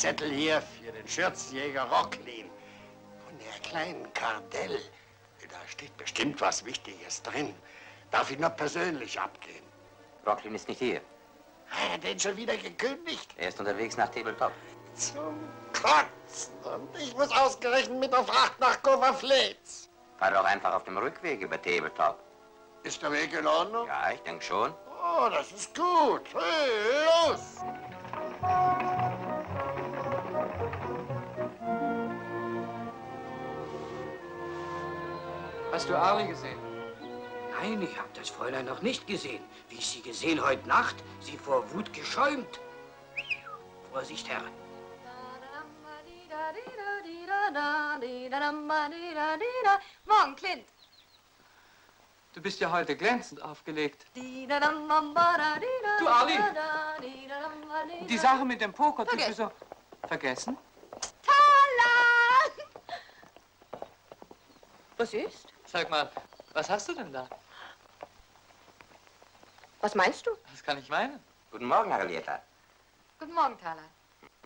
Zettel hier für den Schürzjäger Rocklin. Von der kleinen Kardell. Da steht bestimmt was Wichtiges drin. Darf ich nur persönlich abgehen? Rocklin ist nicht hier. Hat er den schon wieder gekündigt? Er ist unterwegs nach Tabletop. Zum Kotzen. Und ich muss ausgerechnet mit der Fracht nach Coverflets. Fahr doch einfach auf dem Rückweg über Tabletop. Ist der Weg in Ordnung? Ja, ich denke schon. Oh, das ist gut. Hey, los! Hast du Arlie gesehen? Nein, ich habe das Fräulein noch nicht gesehen. Wie ich sie gesehen heute Nacht, sie vor Wut geschäumt. Vorsicht, Herr. Morgen, Clint. Du bist ja heute glänzend aufgelegt. Du, Ali. Die Sache mit dem Poker, tut mir so... Vergessen? Was ist? Sag mal, was hast du denn da? Was meinst du? Das kann ich meinen. Guten Morgen, Harrietta. Guten Morgen, Thaler.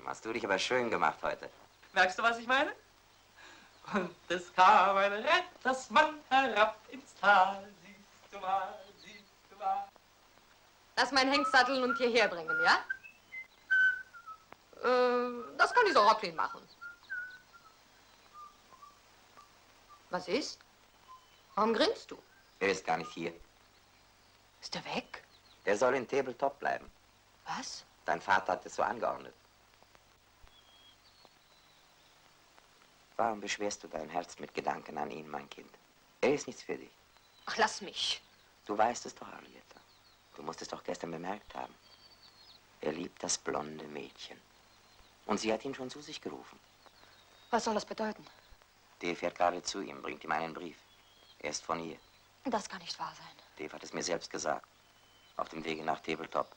Hast du dich aber schön gemacht heute. Merkst du, was ich meine? Und es kam ein Rettersmann herab ins Tal. Siehst du mal, siehst du mal. Lass meinen Hengst satteln und hierher bringen, ja? Äh, das kann dieser Rocklin machen. Was ist? Warum grinst du? Er ist gar nicht hier. Ist er weg? Er soll in Tabletop bleiben. Was? Dein Vater hat es so angeordnet. Warum beschwerst du dein Herz mit Gedanken an ihn, mein Kind? Er ist nichts für dich. Ach, lass mich. Du weißt es doch, Harrietta. Du musst es doch gestern bemerkt haben. Er liebt das blonde Mädchen. Und sie hat ihn schon zu sich gerufen. Was soll das bedeuten? Dave fährt gerade zu ihm, bringt ihm einen Brief. Er ist von ihr. Das kann nicht wahr sein. Dave hat es mir selbst gesagt. Auf dem Wege nach Tabletop.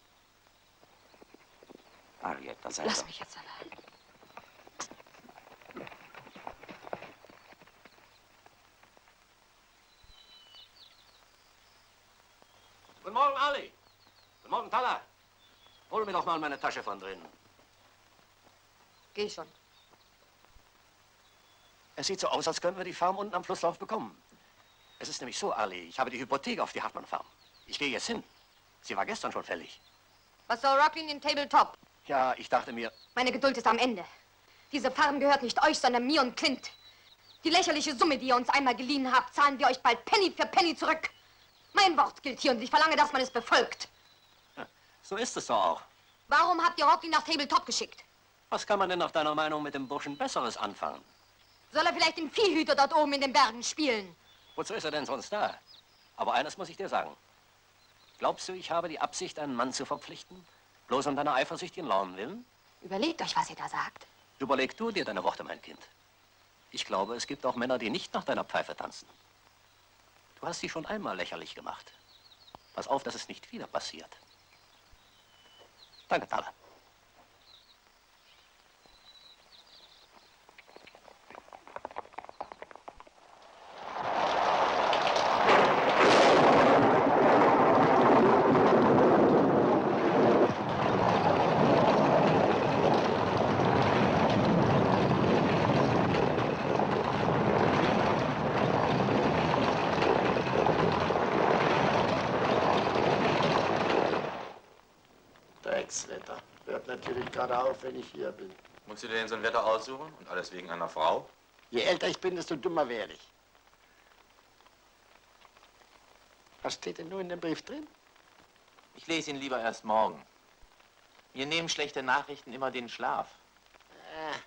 Harrietta, sei Lass doch. mich jetzt allein. Guten Morgen, Ali. Guten Morgen, Tala. Hol mir doch mal meine Tasche von drinnen. Geh schon. Es sieht so aus, als können wir die Farm unten am Flusslauf bekommen. Es ist nämlich so, Ali, ich habe die Hypothek auf die Hartmann-Farm. Ich gehe jetzt hin. Sie war gestern schon fällig. Was soll Rocklin in Tabletop? Ja, ich dachte mir, Meine Geduld ist am Ende. Diese Farm gehört nicht euch, sondern mir und Clint. Die lächerliche Summe, die ihr uns einmal geliehen habt, zahlen wir euch bald Penny für Penny zurück. Mein Wort gilt hier und ich verlange, dass man es befolgt. so ist es doch auch. Warum habt ihr Rocklin nach Tabletop geschickt? Was kann man denn nach deiner Meinung mit dem Burschen Besseres anfangen? Soll er vielleicht den Viehhüter dort oben in den Bergen spielen? Wozu ist er denn sonst da? Aber eines muss ich dir sagen. Glaubst du, ich habe die Absicht, einen Mann zu verpflichten? Bloß um deiner eifersüchtigen Launen willen? Überlegt euch, was ihr da sagt. Überleg du dir deine Worte, mein Kind. Ich glaube, es gibt auch Männer, die nicht nach deiner Pfeife tanzen. Du hast sie schon einmal lächerlich gemacht. Pass auf, dass es nicht wieder passiert. Danke, Thaler. Dreckswetter. Hört natürlich gerade auf, wenn ich hier bin. Musst du dir denn so ein Wetter aussuchen? Und alles wegen einer Frau? Je älter ich bin, desto dummer werde ich. Was steht denn nur in dem Brief drin? Ich lese ihn lieber erst morgen. Mir nehmen schlechte Nachrichten immer den Schlaf. Äh.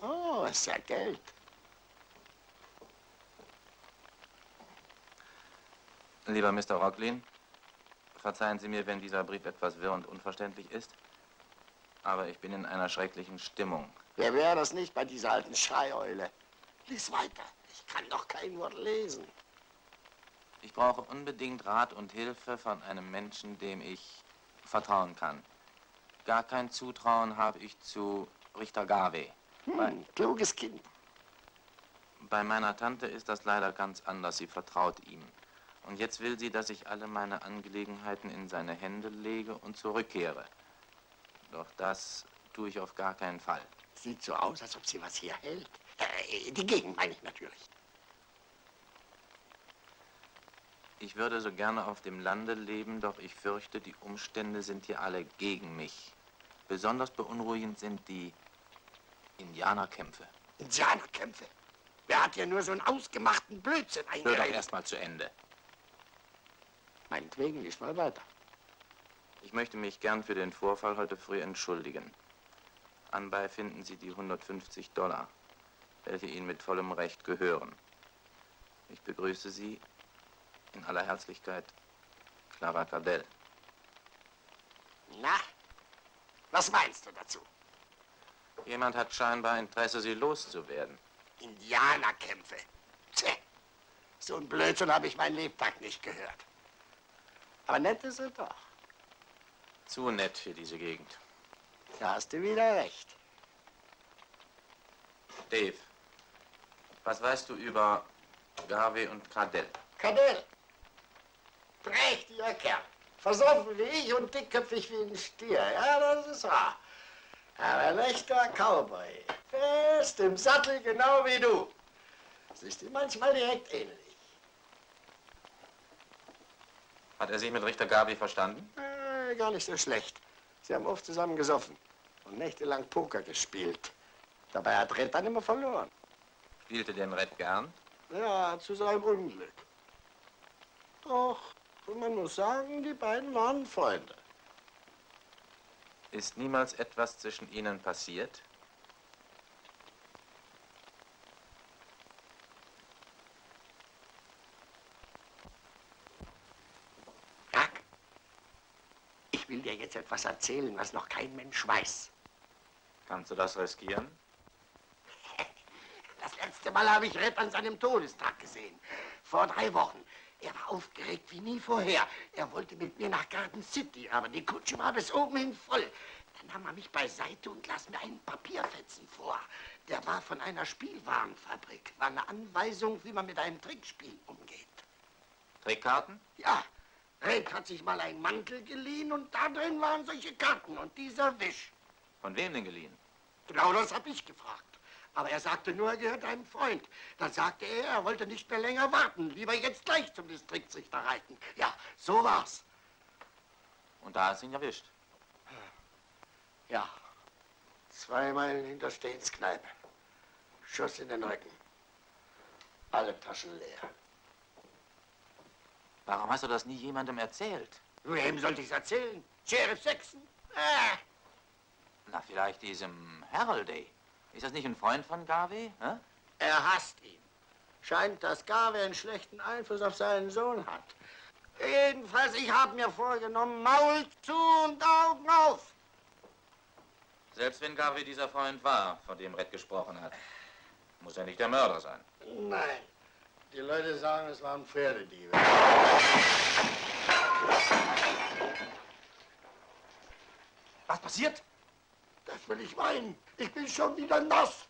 Oh, ist ja Geld. Lieber Mr. Rocklin, verzeihen Sie mir, wenn dieser Brief etwas wirr und unverständlich ist. Aber ich bin in einer schrecklichen Stimmung. Wer wäre das nicht bei dieser alten Schreieule? Lies weiter. Ich kann doch kein Wort lesen. Ich brauche unbedingt Rat und Hilfe von einem Menschen, dem ich vertrauen kann. Gar kein Zutrauen habe ich zu Richter Garvey. Hm, kluges Kind. Bei meiner Tante ist das leider ganz anders. Sie vertraut ihm. Und jetzt will sie, dass ich alle meine Angelegenheiten in seine Hände lege und zurückkehre. Doch das tue ich auf gar keinen Fall. Sieht so aus, als ob sie was hier hält. Äh, die Gegend meine ich natürlich. Ich würde so gerne auf dem Lande leben, doch ich fürchte, die Umstände sind hier alle gegen mich. Besonders beunruhigend sind die Indianerkämpfe. Indianerkämpfe? Wer hat hier nur so einen ausgemachten Blödsinn Hör doch erst mal zu Ende. Meinetwegen, lies mal weiter. Ich möchte mich gern für den Vorfall heute früh entschuldigen. Anbei finden Sie die 150 Dollar, welche Ihnen mit vollem Recht gehören. Ich begrüße Sie in aller Herzlichkeit, Clara Cardell. Na, was meinst du dazu? Jemand hat scheinbar Interesse, Sie loszuwerden. Indianerkämpfe. Tja, so ein Blödsinn habe ich meinen Lebtag nicht gehört. Aber nett ist er doch. Zu nett für diese Gegend. Da hast du wieder recht. Dave, was weißt du über Garvey und Cardell? Kadell. Prächtiger Kerl. Versoffen wie ich und dickköpfig wie ein Stier. Ja, das ist wahr. Aber ein echter Cowboy. Fest im Sattel, genau wie du. Siehst du manchmal direkt ähnlich. Hat er sich mit Richter Garvey verstanden? Äh, gar nicht so schlecht. Sie haben oft zusammen gesoffen und nächtelang Poker gespielt. Dabei hat Red dann immer verloren. Spielte den Red gern? Ja, zu seinem Unglück. Doch, man muss sagen, die beiden waren Freunde. Ist niemals etwas zwischen ihnen passiert? Ich will dir jetzt etwas erzählen, was noch kein Mensch weiß. Kannst du das riskieren? Das letzte Mal habe ich Red an seinem Todestag gesehen. Vor drei Wochen. Er war aufgeregt wie nie vorher. Er wollte mit mir nach Garden City, aber die Kutsche war bis oben hin voll. Dann nahm er mich beiseite und las mir einen Papierfetzen vor. Der war von einer Spielwarenfabrik. War eine Anweisung, wie man mit einem Trickspiel umgeht. Trickkarten? Ja, Red hat sich mal einen Mantel geliehen und da drin waren solche Karten und dieser Wisch. Von wem denn geliehen? Genau das habe ich gefragt. Aber er sagte nur, er gehört einem Freund. Dann sagte er, er wollte nicht mehr länger warten. Lieber jetzt gleich zum Distriktsrichter reiten. Ja, so war's. Und da hast du ihn erwischt. Ja. Zwei Meilen hinter Steens Kneipe. Schuss in den Rücken. Alle Taschen leer. Warum hast du das nie jemandem erzählt? Wem sollte ich's erzählen? Sheriff Sexton? Ah, Na, vielleicht diesem Haroldey. Ist das nicht ein Freund von Garvey? Hä? er hasst ihn. Scheint, dass Garvey einen schlechten Einfluss auf seinen Sohn hat. Jedenfalls, ich habe mir vorgenommen, Maul zu und Augen auf. Selbst wenn Garvey dieser Freund war, von dem Red gesprochen hat, muss er nicht der Mörder sein. Nein, die Leute sagen, es waren Pferdediebe. Was passiert? Das will ich meinen. Ich bin schon wieder nass.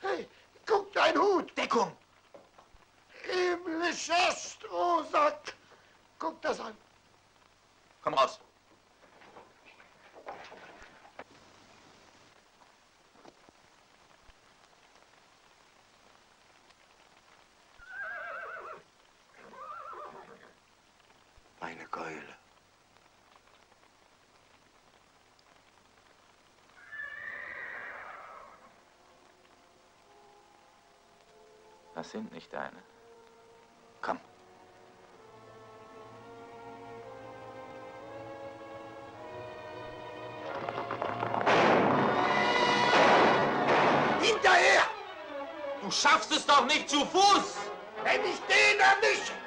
Hey, guck dein Hut. Deckung. Himmlischer Strohsack. Guck das an. Komm raus. Meine Keule. Das sind nicht deine. Komm. Hinterher! Du schaffst es doch nicht zu Fuß! Wenn ich den erwische!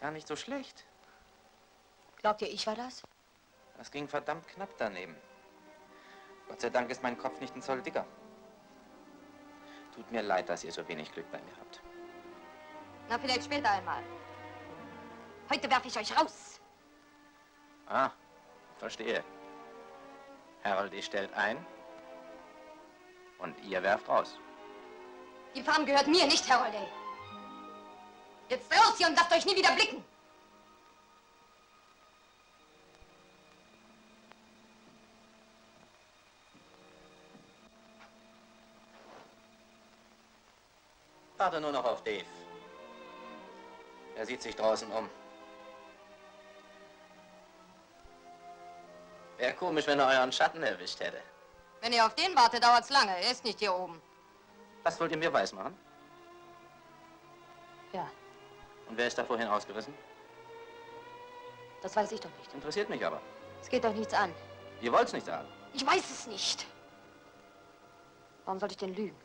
Gar nicht so schlecht. Glaubt ihr, ich war das? Das ging verdammt knapp daneben. Gott sei Dank ist mein Kopf nicht ein Zoll dicker. Tut mir leid, dass ihr so wenig Glück bei mir habt. Na, vielleicht später einmal. Heute werfe ich euch raus. Ah, verstehe. Harold stellt ein und ihr werft raus. Die Farm gehört mir, nicht Herr Holday. Jetzt raus hier und lasst euch nie wieder blicken. Warte nur noch auf Dave. Er sieht sich draußen um. Wäre komisch, wenn er euren Schatten erwischt hätte. Wenn ihr auf den wartet, dauert's lange. Er ist nicht hier oben. Was wollt ihr mir weismachen? Ja, Und wer ist da vorhin ausgerissen? das weiß ich doch nicht. Interessiert mich aber. Es geht doch nichts an. Ihr wollt's nicht sagen. Ich weiß es nicht. Warum sollte ich denn lügen?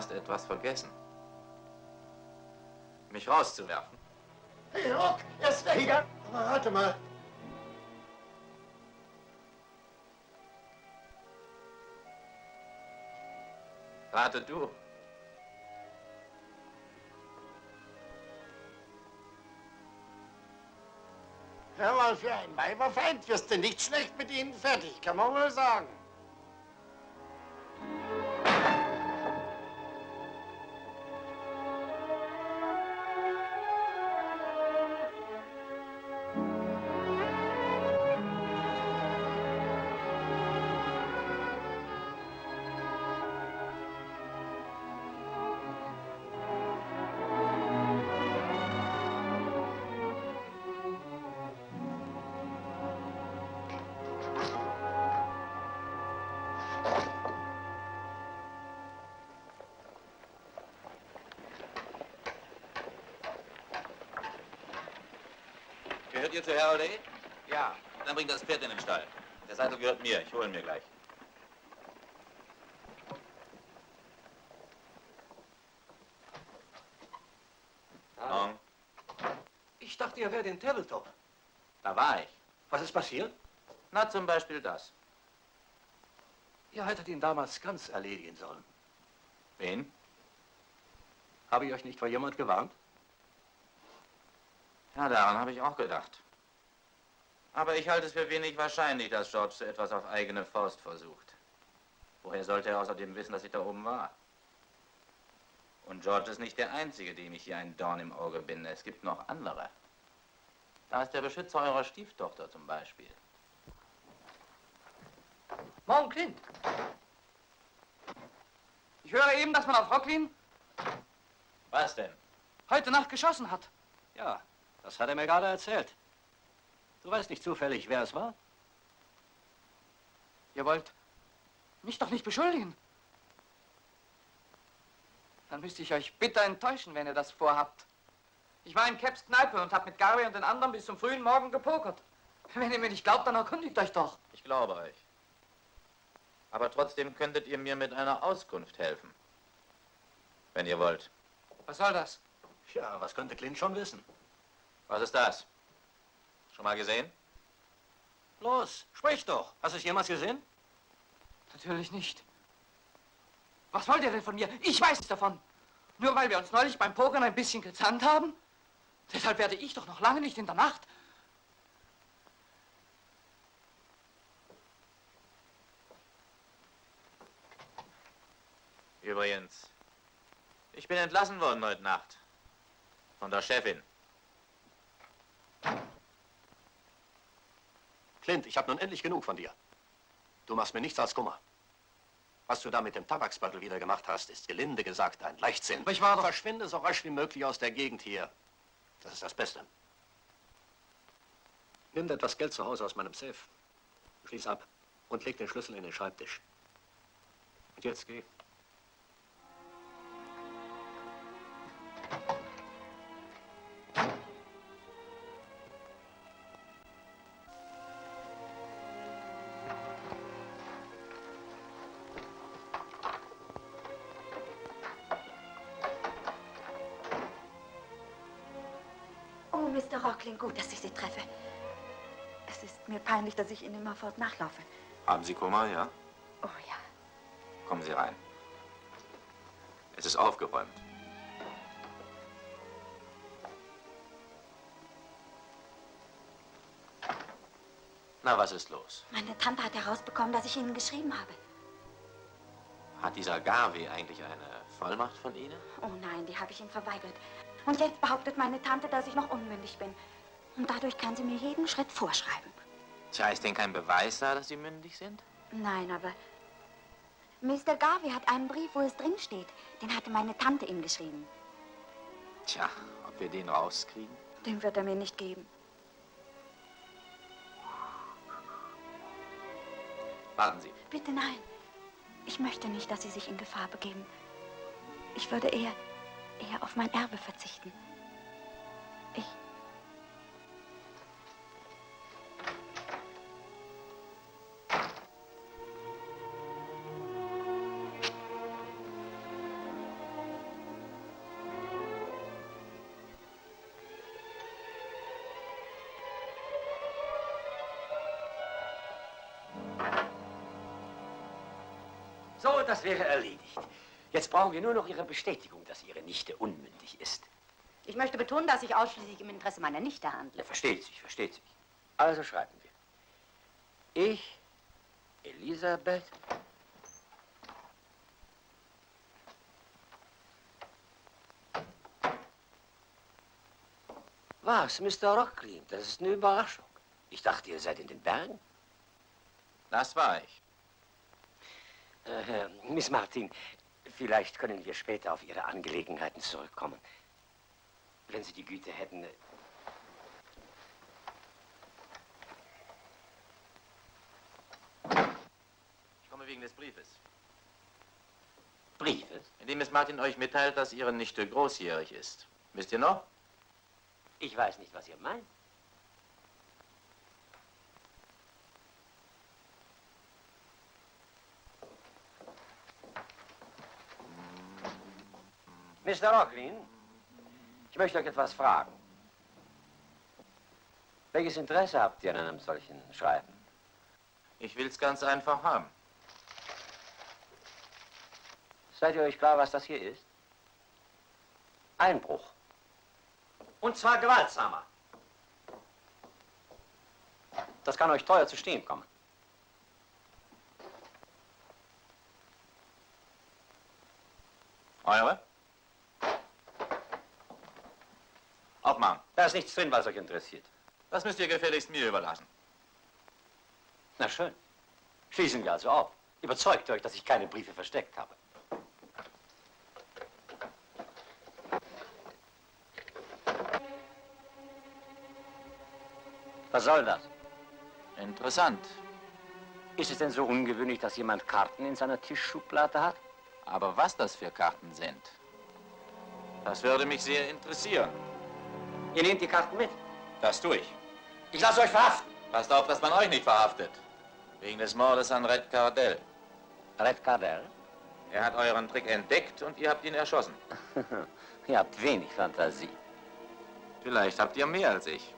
Hast etwas vergessen. Mich rauszuwerfen. Hey, Rock, er ist weg. Aber warte mal. Rate du. Hör mal, für ein Weiberfeind wirst du nicht schlecht mit ihnen fertig, kann man wohl sagen. Ihr zu Harold Ja. Dann bringt das Pferd in den Stall. Der Sattel gehört mir. Ich hole ihn mir gleich. Morgen. Ich dachte, ihr wärt in Tabletop. Da war ich. Was ist passiert? Na, zum Beispiel das. Ihr hättet ihn damals ganz erledigen sollen. Wen? Habe ich euch nicht vor jemand gewarnt? Ja, daran habe ich auch gedacht. Aber ich halte es für wenig wahrscheinlich, dass George so etwas auf eigene Faust versucht. Woher sollte er außerdem wissen, dass ich da oben war? Und George ist nicht der Einzige, dem ich hier ein Dorn im Auge bin. Es gibt noch andere. Da ist der Beschützer eurer Stieftochter zum Beispiel. Morgen, Clint. Ich höre eben, dass man auf Rocklin Was denn? heute Nacht geschossen hat. Ja, das hat er mir gerade erzählt. Du weißt nicht zufällig, wer es war? Ihr wollt mich doch nicht beschuldigen. Dann müsste ich euch bitter enttäuschen, wenn ihr das vorhabt. Ich war in Caps Kneipe und habe mit Garvey und den anderen bis zum frühen Morgen gepokert. Wenn ihr mir nicht glaubt, dann erkundigt euch doch. Ich glaube euch. Aber trotzdem könntet ihr mir mit einer Auskunft helfen. Wenn ihr wollt. Was soll das? Ja, was könnte Clint schon wissen? Was ist das? Schon mal gesehen? Los, sprich doch. Hast du es jemals gesehen? Natürlich nicht. Was wollt ihr denn von mir? Ich weiß davon. Nur weil wir uns neulich beim Pokern ein bisschen gezankt haben? Deshalb werde ich doch noch lange nicht in der Nacht. Übrigens, ich bin entlassen worden heute Nacht. Von der Chefin. Clint, ich habe nun endlich genug von dir. Du machst mir nichts als Kummer. Was du da mit dem Tabaksbeutel wieder gemacht hast, ist gelinde gesagt ein Leichtsinn. Aber ich war doch... Verschwinde so rasch wie möglich aus der Gegend hier. Das ist das Beste. Nimm dir etwas Geld zu Hause aus meinem Safe. Schließ ab und leg den Schlüssel in den Schreibtisch. Und jetzt geh. Gut, dass ich Sie treffe. Es ist mir peinlich, dass ich Ihnen immerfort nachlaufe. Haben Sie Kummer, ja? Oh ja. Kommen Sie rein. Es ist aufgeräumt. Na, was ist los? Meine Tante hat herausbekommen, dass ich Ihnen geschrieben habe. Hat dieser Garvey eigentlich eine Vollmacht von Ihnen? Oh nein, die habe ich ihm verweigert. Und jetzt behauptet meine Tante, dass ich noch unmündig bin. Und dadurch kann sie mir jeden Schritt vorschreiben. Tja, ist denn kein Beweis da, dass Sie mündig sind? Nein, aber Mr. Garvey hat einen Brief, wo es drin steht. Den hatte meine Tante ihm geschrieben. Tja, ob wir den rauskriegen? Den wird er mir nicht geben. Warten Sie. Bitte nein. Ich möchte nicht, dass Sie sich in Gefahr begeben. Ich würde eher, eher auf mein Erbe verzichten. So, das wäre erledigt. Jetzt brauchen wir nur noch Ihre Bestätigung, dass Ihre Nichte unmündig ist. Ich möchte betonen, dass ich ausschließlich im Interesse meiner Nichte handle. Versteht sich, versteht sich. Also schreiben wir. Ich, Elisabeth, Was, Mr. Rocklin? Das ist eine Überraschung. Ich dachte, ihr seid in den Bergen. Das war ich. Äh, Miss Martin, vielleicht können wir später auf Ihre Angelegenheiten zurückkommen. Wenn Sie die Güte hätten. äh, Ich komme wegen des Briefes. Briefes? In dem Miss Martin euch mitteilt, dass Ihre Nichte großjährig ist. Wisst ihr noch? Ich weiß nicht, was ihr meint. Mr. Rocklin, ich möchte euch etwas fragen. Welches Interesse habt ihr an einem solchen Schreiben? Ich will's ganz einfach haben. Seid ihr euch klar, was das hier ist? Einbruch. Und zwar gewaltsamer. Das kann euch teuer zu stehen kommen. Eure? Obmann. Da ist nichts drin, was euch interessiert. Das müsst ihr gefälligst mir überlassen. Na schön. Schließen wir also auf. Überzeugt euch, dass ich keine Briefe versteckt habe. Was soll das? Interessant. Ist es denn so ungewöhnlich, dass jemand Karten in seiner Tischschublade hat? Aber was das für Karten sind, das würde mich sehr interessieren. Ihr nehmt die Karten mit? Das tue ich. Ich lasse euch verhaften. Passt auf, dass man euch nicht verhaftet. Wegen des Mordes an Red Cardell. Red Cardell? Er hat euren Trick entdeckt und ihr habt ihn erschossen. ihr habt wenig Fantasie. Vielleicht habt ihr mehr als ich.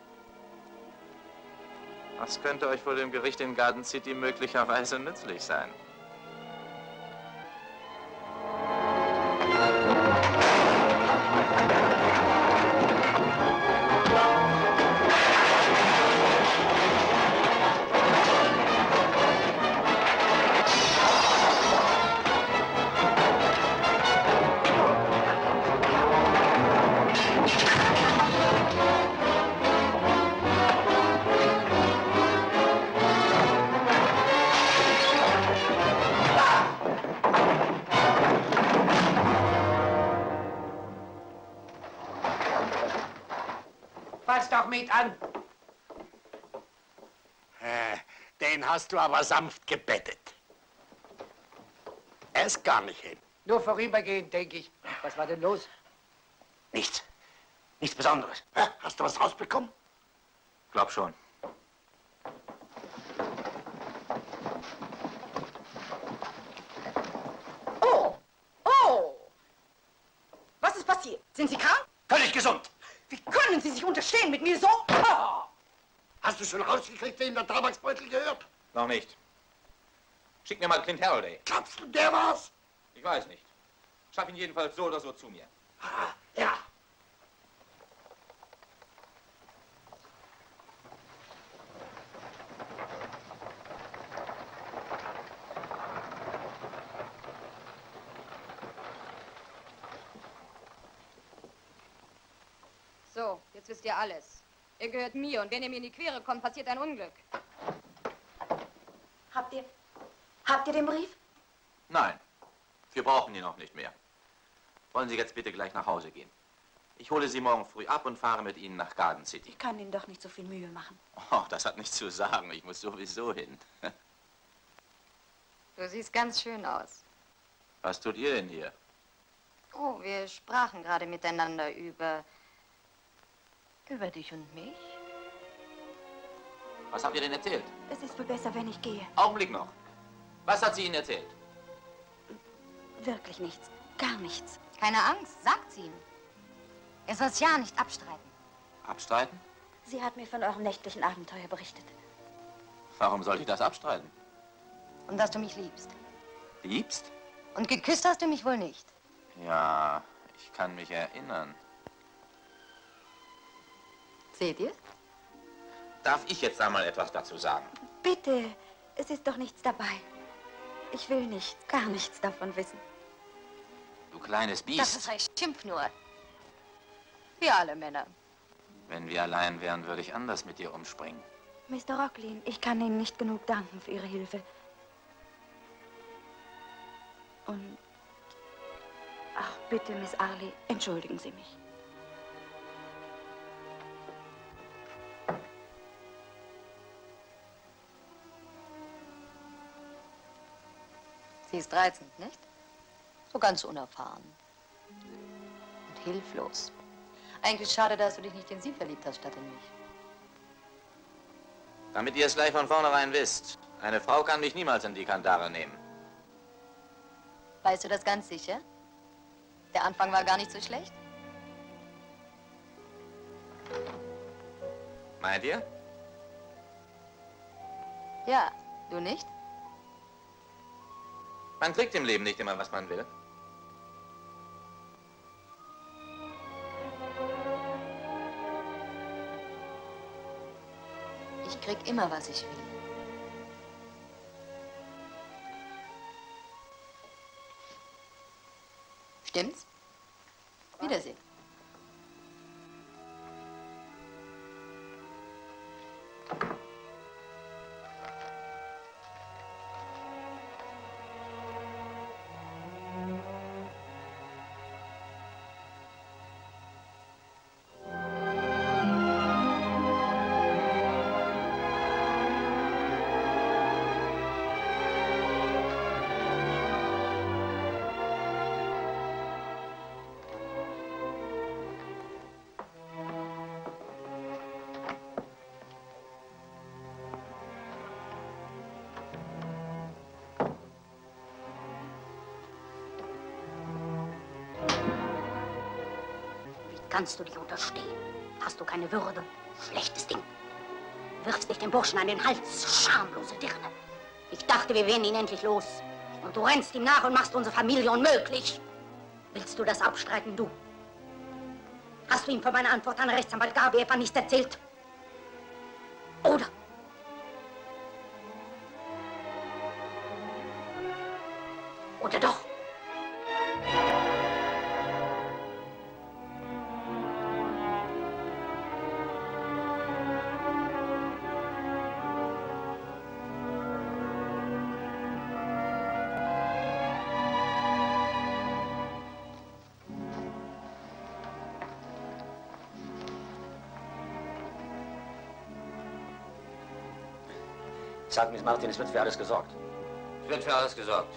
Was könnte euch vor dem Gericht in Garden City möglicherweise nützlich sein? Hast du aber sanft gebettet. Er ist gar nicht hin. Nur vorübergehend, denke ich. Was war denn los? Nichts. Nichts Besonderes. Hä? Hast du was rausbekommen? Glaub schon. Oh! Oh! Was ist passiert? Sind Sie krank? Völlig gesund. Wie können Sie sich unterstehen mit mir so? Oh! Hast du schon rausgekriegt, wem der Tabaksbeutel gehört? Noch nicht. Schick mir mal Clint. Glaubst du, der war's? Ich weiß nicht. Schaff ihn jedenfalls so oder so zu mir. Ja. So, jetzt wisst ihr alles. Ihr gehört mir und wenn ihr mir in die Quere kommt, passiert ein Unglück. Habt ihr. Habt ihr den Brief? Nein, wir brauchen ihn auch nicht mehr. Wollen Sie jetzt bitte gleich nach Hause gehen? Ich hole Sie morgen früh ab und fahre mit Ihnen nach Garden City. Ich kann Ihnen doch nicht so viel Mühe machen. Oh, das hat nichts zu sagen. Ich muss sowieso hin. Du siehst ganz schön aus. Was tut ihr denn hier? Oh, wir sprachen gerade miteinander über. über dich und mich. Was habt ihr denn erzählt? Es ist wohl besser, wenn ich gehe. Augenblick noch. Was hat sie Ihnen erzählt? Wirklich nichts. Gar nichts. Keine Angst, sagt's ihm. Er soll's ja nicht abstreiten. Abstreiten? Sie hat mir von eurem nächtlichen Abenteuer berichtet. Warum sollte ich das abstreiten? Und dass du mich liebst. Liebst? Und geküsst hast du mich wohl nicht. Ja, ich kann mich erinnern. Seht ihr? Darf ich jetzt einmal etwas dazu sagen? Bitte, es ist doch nichts dabei. Ich will nicht, gar nichts davon wissen. Du kleines Das Biest. ist ein Schimpf nur. Wie alle Männer. Wenn wir allein wären, würde ich anders mit dir umspringen. Mr. Rocklin, ich kann Ihnen nicht genug danken für Ihre Hilfe. Und. Ach, bitte, Miss Arley, entschuldigen Sie mich. Ist reizend, nicht? So ganz unerfahren. Und hilflos. Eigentlich schade, dass du dich nicht in sie verliebt hast, statt in mich. Damit ihr es gleich von vornherein wisst. Eine Frau kann mich niemals in die Kandare nehmen. Weißt du das ganz sicher? Der Anfang war gar nicht so schlecht. Meint ihr? Ja, du nicht? Man kriegt im Leben nicht immer, was man will. Ich krieg immer, was ich will. Kannst du dich unterstehen? Hast du keine Würde? Schlechtes Ding. Wirfst dich dem Burschen an den Hals, schamlose Dirne. Ich dachte, wir wären ihn endlich los. Und du rennst ihm nach und machst unsere Familie unmöglich. Willst du das abstreiten, du? Hast du ihm von meiner Antwort an Rechtsanwalt Gabi etwa nichts erzählt? Sag Miss Martin, es wird für alles gesorgt. Es wird für alles gesorgt.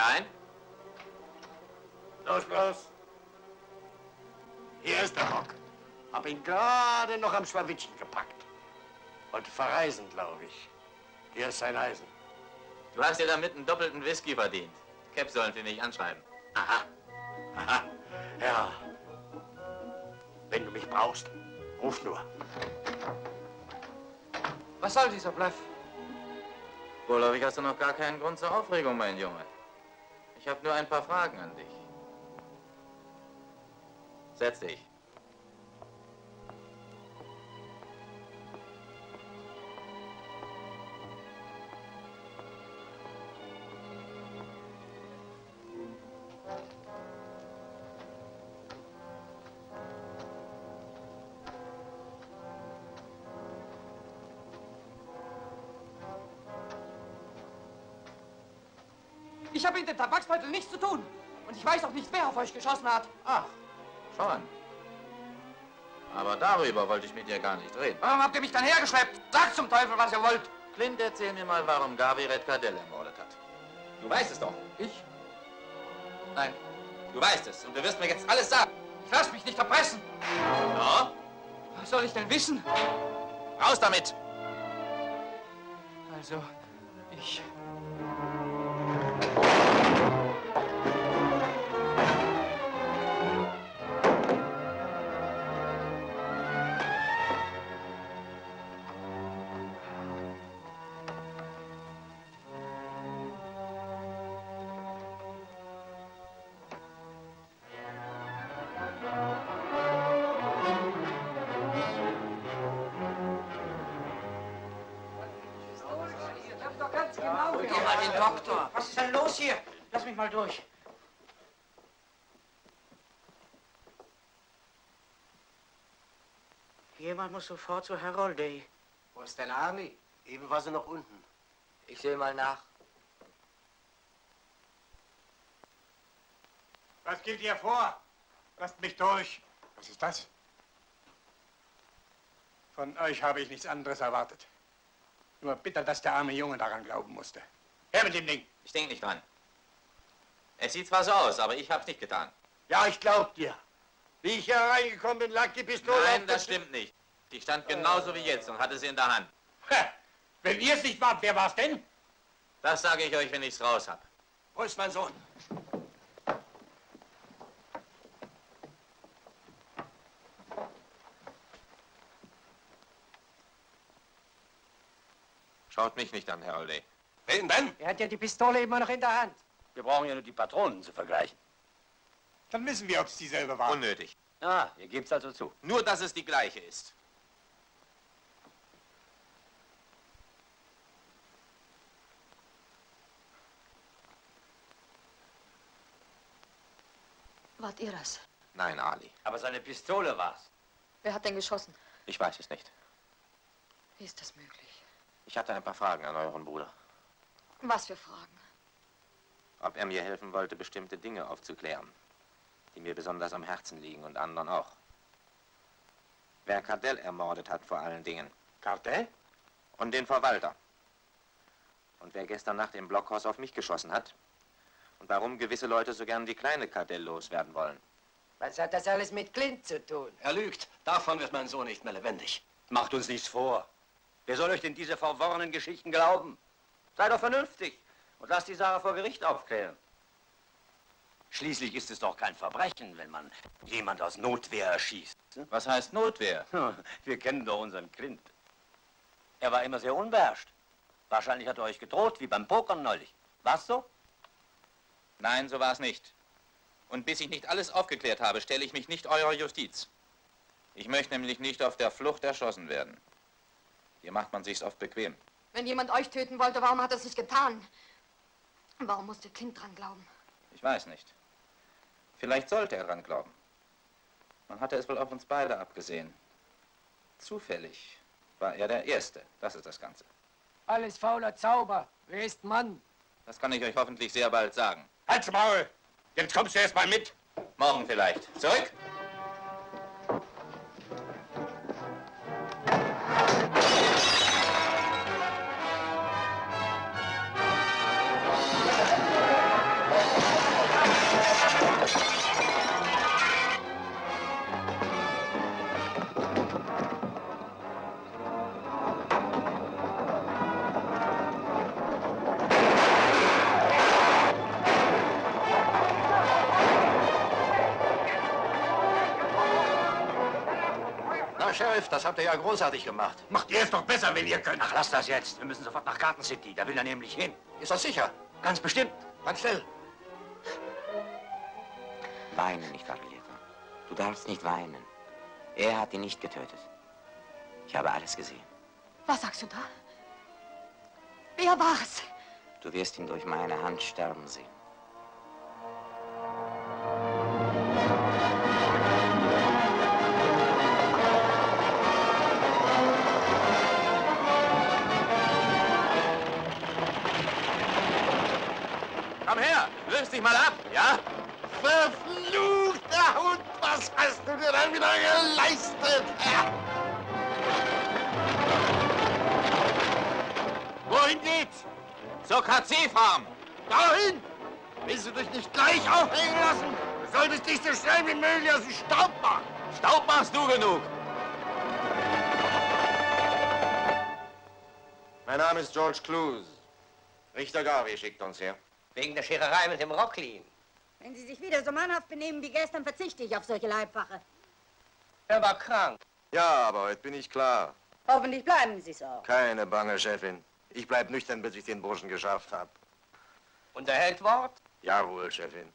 Herein? Los, los. Hier ist der Rock. Hab ihn gerade noch am Schwawittchen gepackt. Wollte verreisen, glaube ich. Hier ist sein Eisen. Du hast dir damit einen doppelten Whisky verdient. Cap sollen wir nicht anschreiben. Aha. Aha. Ja. Wenn du mich brauchst, ruf nur. Was soll dieser Bluff? Vorläufig hast du noch gar keinen Grund zur Aufregung, mein Junge. Ich habe nur ein paar Fragen an dich. Setz dich. In dem Tabaksbeutel nichts zu tun. Und ich weiß auch nicht, wer auf euch geschossen hat. Ach, schon. Aber darüber wollte ich mit dir gar nicht reden. Warum habt ihr mich dann hergeschleppt? Sagt zum Teufel, was ihr wollt. Clint, erzähl mir mal, warum Gavi Red Cardell ermordet hat. Du weißt es doch. Ich? Nein. Du weißt es und du wirst mir jetzt alles sagen. Ich lass mich nicht erpressen. No? Was soll ich denn wissen? Raus damit! Also, ich... Jemand muss sofort zu Harold Wo ist denn Arnie? Eben war sie noch unten. Ich sehe mal nach. Was geht ihr vor? Lasst mich durch. Was ist das? Von euch habe ich nichts anderes erwartet. Nur bitter, dass der arme Junge daran glauben musste. Her mit dem Ding. Ich denke nicht dran. Es sieht zwar so aus, aber ich hab's nicht getan. Ja, ich glaub dir. Wie ich hier reingekommen bin, lag die Pistole Nein, auf das stimmt nicht. Die stand genauso wie jetzt und hatte sie in der Hand. Wenn ihr es nicht wart, wer war's denn? Das sage ich euch, wenn ich's raus hab. Wo ist mein Sohn? Schaut mich nicht an, Herr Olday. Wen denn? Er hat ja die Pistole immer noch in der Hand. Wir brauchen ja nur die Patronen zu vergleichen. Dann wissen wir, ob es dieselbe war. Unnötig. Ah, ihr gebt's also zu. Nur, dass es die gleiche ist. Wart ihr das? Nein, Ali. Aber seine Pistole war's. Wer hat denn geschossen? Ich weiß es nicht. Wie ist das möglich? Ich hatte ein paar Fragen an euren Bruder. Was für Fragen? Ob er mir helfen wollte, bestimmte Dinge aufzuklären, die mir besonders am Herzen liegen und anderen auch. Wer Cardell ermordet hat vor allen Dingen. Cardell? Und den Verwalter. Und wer gestern Nacht im Blockhaus auf mich geschossen hat. Und warum gewisse Leute so gern die kleine Cardell loswerden wollen. Was hat das alles mit Clint zu tun? Er lügt. Davon wird mein Sohn nicht mehr lebendig. Macht uns nichts vor. Wer soll euch denn diese verworrenen Geschichten glauben? Seid doch vernünftig und lasst die Sache vor Gericht aufklären. Schließlich ist es doch kein Verbrechen, wenn man jemand aus Notwehr erschießt. Was heißt Notwehr? Wir kennen doch unseren Clint. Er war immer sehr unbeherrscht. Wahrscheinlich hat er euch gedroht, wie beim Pokern neulich. War's so? Nein, so war es nicht. Und bis ich nicht alles aufgeklärt habe, stelle ich mich nicht eurer Justiz. Ich möchte nämlich nicht auf der Flucht erschossen werden. Hier macht man sich's oft bequem. Wenn jemand euch töten wollte, warum hat er es nicht getan? Warum musste Clint dran glauben? Ich weiß nicht. Vielleicht sollte er dran glauben. Man hatte es wohl auf uns beide abgesehen. Zufällig war er der Erste. Das ist das Ganze. Alles fauler Zauber. Wer ist Mann? Das kann ich euch hoffentlich sehr bald sagen. Halt's Maul! Jetzt kommst du erst mal mit. Morgen vielleicht. Zurück! Habt ihr ja großartig gemacht. Macht ihr es doch besser, wenn ihr könnt. Ach, lass das jetzt. Wir müssen sofort nach Garden City. Da will er nämlich hin. Ist das sicher? Ganz bestimmt. Dann schnell. Weine nicht, Arlieta. Du darfst nicht weinen. Er hat ihn nicht getötet. Ich habe alles gesehen. Was sagst du da? Wer war's? Du wirst ihn durch meine Hand sterben sehen. Löst dich mal ab, ja? Verfluchter Hund, was hast du dir dann wieder geleistet? Wohin geht's? Zur KC-Farm. Dahin! Willst du dich nicht gleich aufhängen lassen? Du solltest dich so schnell wie möglich aus dem Staub machen. Staub machst du genug. Mein Name ist George Clues. Richter Garvey schickt uns her. Wegen der Schererei mit dem Rocklin. Wenn Sie sich wieder so mannhaft benehmen wie gestern, verzichte ich auf solche Leibwache. Er war krank. Ja, aber heute bin ich klar. Hoffentlich bleiben Sie es auch. Keine Bange, Chefin. Ich bleib nüchtern, bis ich den Burschen geschafft habe. Und er hält Wort? Jawohl, Chefin.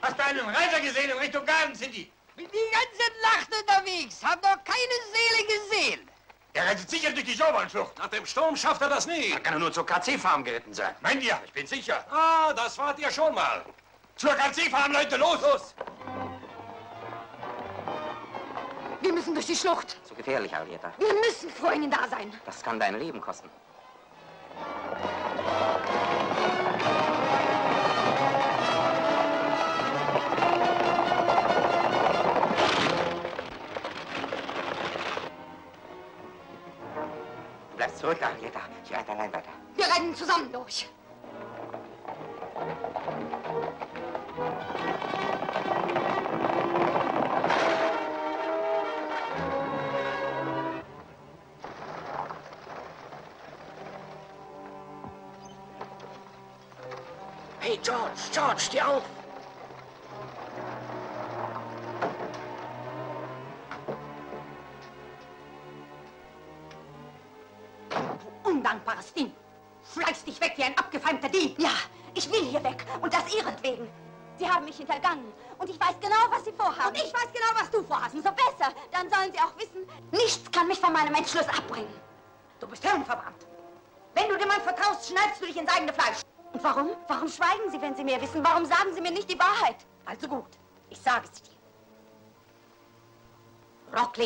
Hast du einen Reiter gesehen in Richtung Garden City? Bin die ganze Nacht unterwegs, hab noch keine Seele gesehen. Er rettet sicher durch die Schaubahnflucht. Nach dem Sturm schafft er das nie. Dann kann er nur zur KC-Farm geritten sein. Meint ihr? Ich bin sicher. Ah, das wart ihr schon mal. Zur KC-Farm, Leute, los! Los! Wir müssen durch die Schlucht. Zu gefährlich, Arlieta. Wir müssen vor ihnen da sein. Das kann dein Leben kosten.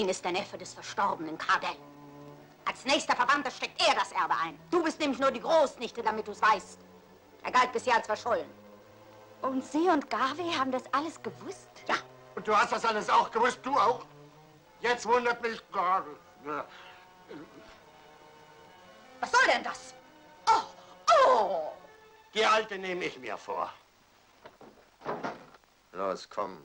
Rocklin ist der Neffe des verstorbenen Cardell. Als nächster Verwandter steckt er das Erbe ein. Du bist nämlich nur die Großnichte, damit du es weißt. Er galt bisher als verschollen. Und Sie und Garvey haben das alles gewusst? Ja. Und du hast das alles auch gewusst, du auch? Jetzt wundert mich gar. Was soll denn das? Oh, oh! Die Alte nehme ich mir vor. Los, komm.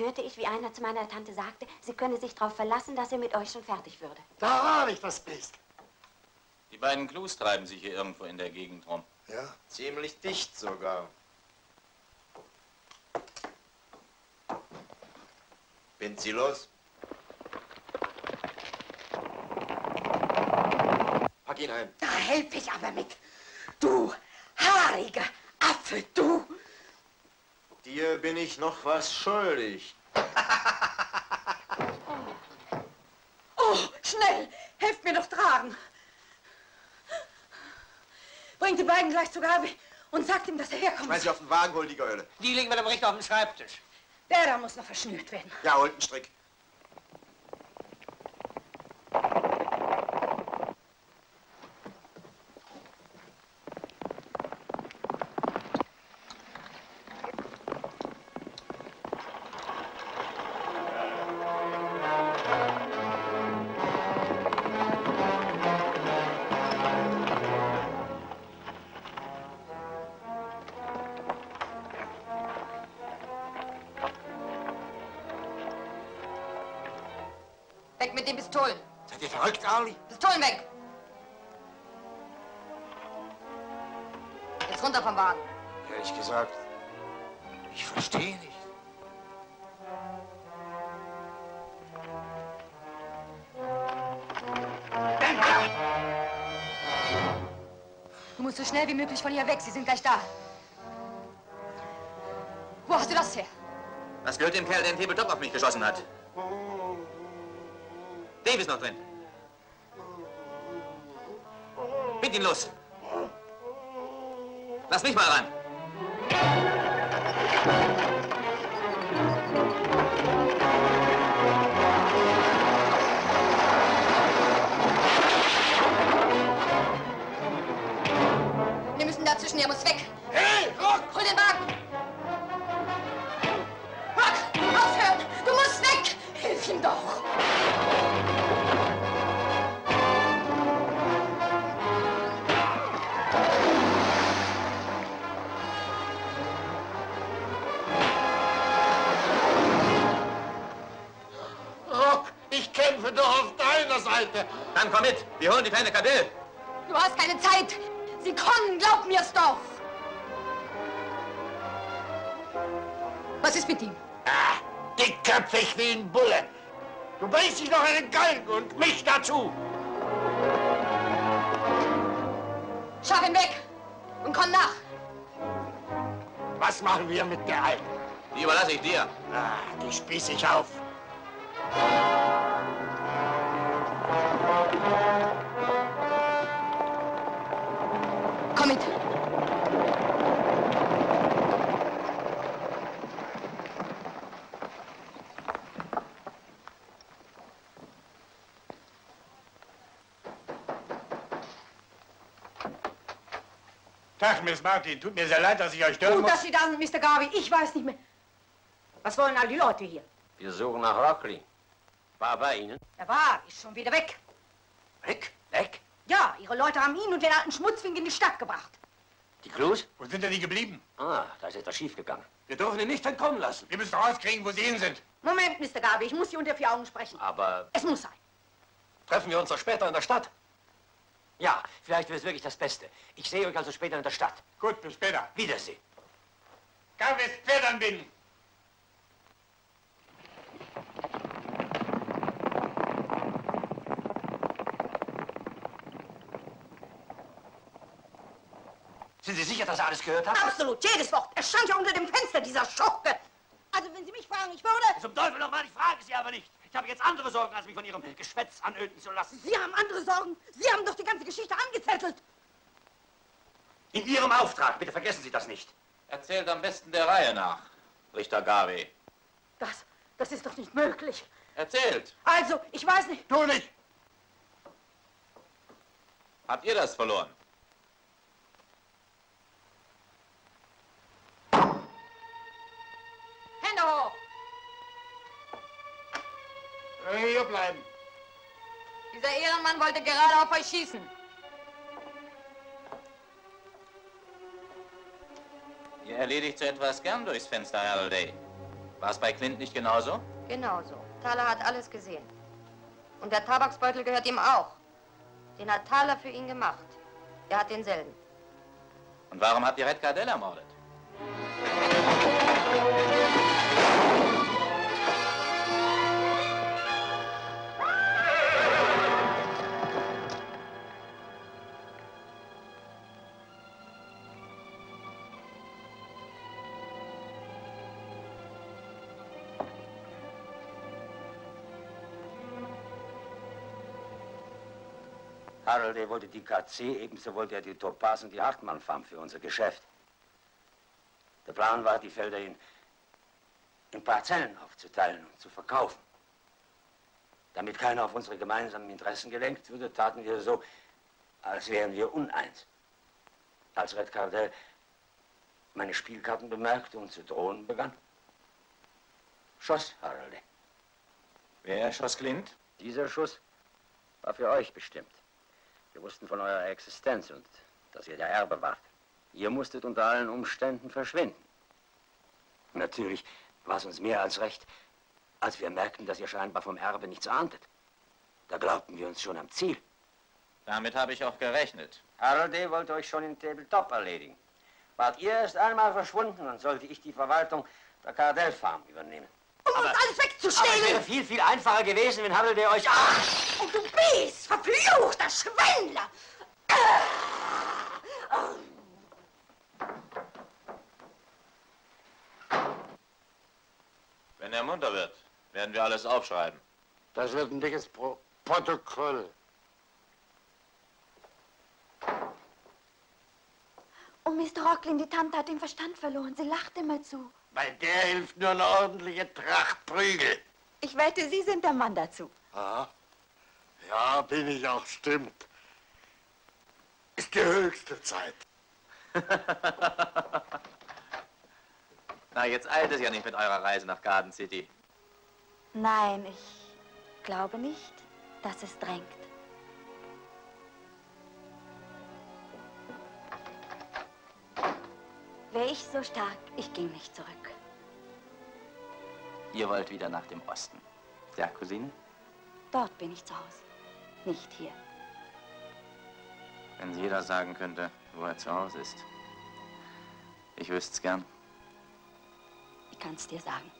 Hörte ich, wie einer zu meiner Tante sagte, sie könne sich darauf verlassen, dass er mit euch schon fertig würde. Da war ich das bist. Die beiden Clues treiben sich hier irgendwo in der Gegend rum. Ja. Ziemlich dicht sogar. Bin Sie los? Pack ihn ein. Da helfe ich aber mit. Du haariger Affe, du. Dir bin ich noch was schuldig. Oh, schnell, helft mir doch tragen. Bringt die beiden gleich zu Gabi und sagt ihm, dass er herkommt. Schmeiß sie auf den Wagen, hol die Geule. Die liegen mit dem Richter auf dem Schreibtisch. Der da muss noch verschnürt werden. Ja, holt einen Strick. Wie möglich von hier weg. Sie sind gleich da. Wo hast du das her? Was gehört dem Kerl, der den Tabletop auf mich geschossen hat? Dave ist noch drin. Bind ihn los. Lass mich mal ran. Holen die kleine Kadell. Du hast keine Zeit! Sie kommen, glaub mir's doch! Was ist mit ihm? Ah, dickköpfig wie ein Bulle. Du bringst dich noch einen Galgen und mich dazu. Schaff ihn weg und komm nach. Was machen wir mit der Alten? Die überlasse ich dir. Ah, die spieß ich auf. Mit. Tag, Miss Martin. Tut mir sehr leid, dass ich euch stören Gut, muss. dass Sie da sind, Mr. Garvey. Ich weiß nicht mehr. Was wollen all die Leute hier? Wir suchen nach Rockley. War er bei Ihnen? Er war, ist schon wieder. Weg? Ihre Leute haben ihn und den alten Schmutzfink in die Stadt gebracht. Die Clues? Wo sind denn die geblieben? Ah, da ist etwas schiefgegangen. Wir dürfen ihn nicht entkommen lassen. Wir müssen rauskriegen, wo sie hin sind. Moment, Mr. Garvey, ich muss Sie unter vier Augen sprechen. Aber Es muss sein. Treffen wir uns doch später in der Stadt. ja, vielleicht wäre es wirklich das Beste. Ich sehe euch also später in der Stadt. Gut, bis später. Wiedersehen. Gavis Pferd anbinden. Er alles gehört hat? Absolut, jedes Wort. Er stand ja unter dem Fenster, dieser Schurke. Also, wenn Sie mich fragen, ich würde... Zum Teufel nochmal, ich frage Sie aber nicht. Ich habe jetzt andere Sorgen, als mich von Ihrem Geschwätz anöden zu lassen. Sie haben andere Sorgen. Sie haben doch die ganze Geschichte angezettelt. In Ihrem Auftrag, bitte vergessen Sie das nicht. Erzählt am besten der Reihe nach, Richter Garvey. Das, das ist doch nicht möglich. Erzählt. Also, ich weiß nicht. Du nicht. Habt ihr das verloren? Hände hoch. Hier bleiben. Dieser Ehrenmann wollte gerade auf euch schießen. Ihr erledigt so etwas gern durchs Fenster, Halliday. War es bei Clint nicht genauso? Genauso. Thaler hat alles gesehen. Und der Tabaksbeutel gehört ihm auch. Den hat Thaler für ihn gemacht. Er hat denselben. Und warum habt ihr Red Cardell ermordet? Harold, er wollte die KC, ebenso wollte er die Topaz und die Hartmann-Farm für unser Geschäft. Der Plan war, die Felder in, in Parzellen aufzuteilen und zu verkaufen. Damit keiner auf unsere gemeinsamen Interessen gelenkt würde, taten wir so, als wären wir uneins. Als Red Cardell meine Spielkarten bemerkte und zu drohen begann, schoss Harold. Wer schoss Clint? Dieser Schuss war für euch bestimmt. Wir wussten von eurer Existenz und dass ihr der Erbe wart. Ihr musstet unter allen Umständen verschwinden. Natürlich war es uns mehr als recht, als wir merkten, dass ihr scheinbar vom Erbe nichts ahntet. Da glaubten wir uns schon am Ziel. Damit habe ich auch gerechnet. Harolde wollte euch schon in Tabletop erledigen. Wart ihr erst einmal verschwunden, dann sollte ich die Verwaltung der Cardell Farm übernehmen. Um uns alles Aber wegzustehlen! es wäre viel, viel einfacher gewesen, wenn Harolde euch... Ach! Und du bist verfluchter Schwindler! Wenn er munter wird, werden wir alles aufschreiben. Das wird ein dickes Pro Protokoll. Oh, Mr. Rocklin, die Tante hat den Verstand verloren. Sie lacht immer zu. Bei der hilft nur eine ordentliche Tracht Prügel. Ich wette, Sie sind der Mann dazu. Ja, ja, bin ich auch, stimmt. Ist die höchste Zeit. Na, jetzt eilt es ja nicht mit eurer Reise nach Garden City. Nein, ich glaube nicht, dass es drängt. Wäre ich so stark, ich ging nicht zurück. Ihr wollt wieder nach dem Osten. Ja, Cousine? Dort bin ich zu Hause, nicht hier. Wenn jeder sagen könnte, wo er zu Hause ist. Ich wüsste es gern. Ich kann es dir sagen.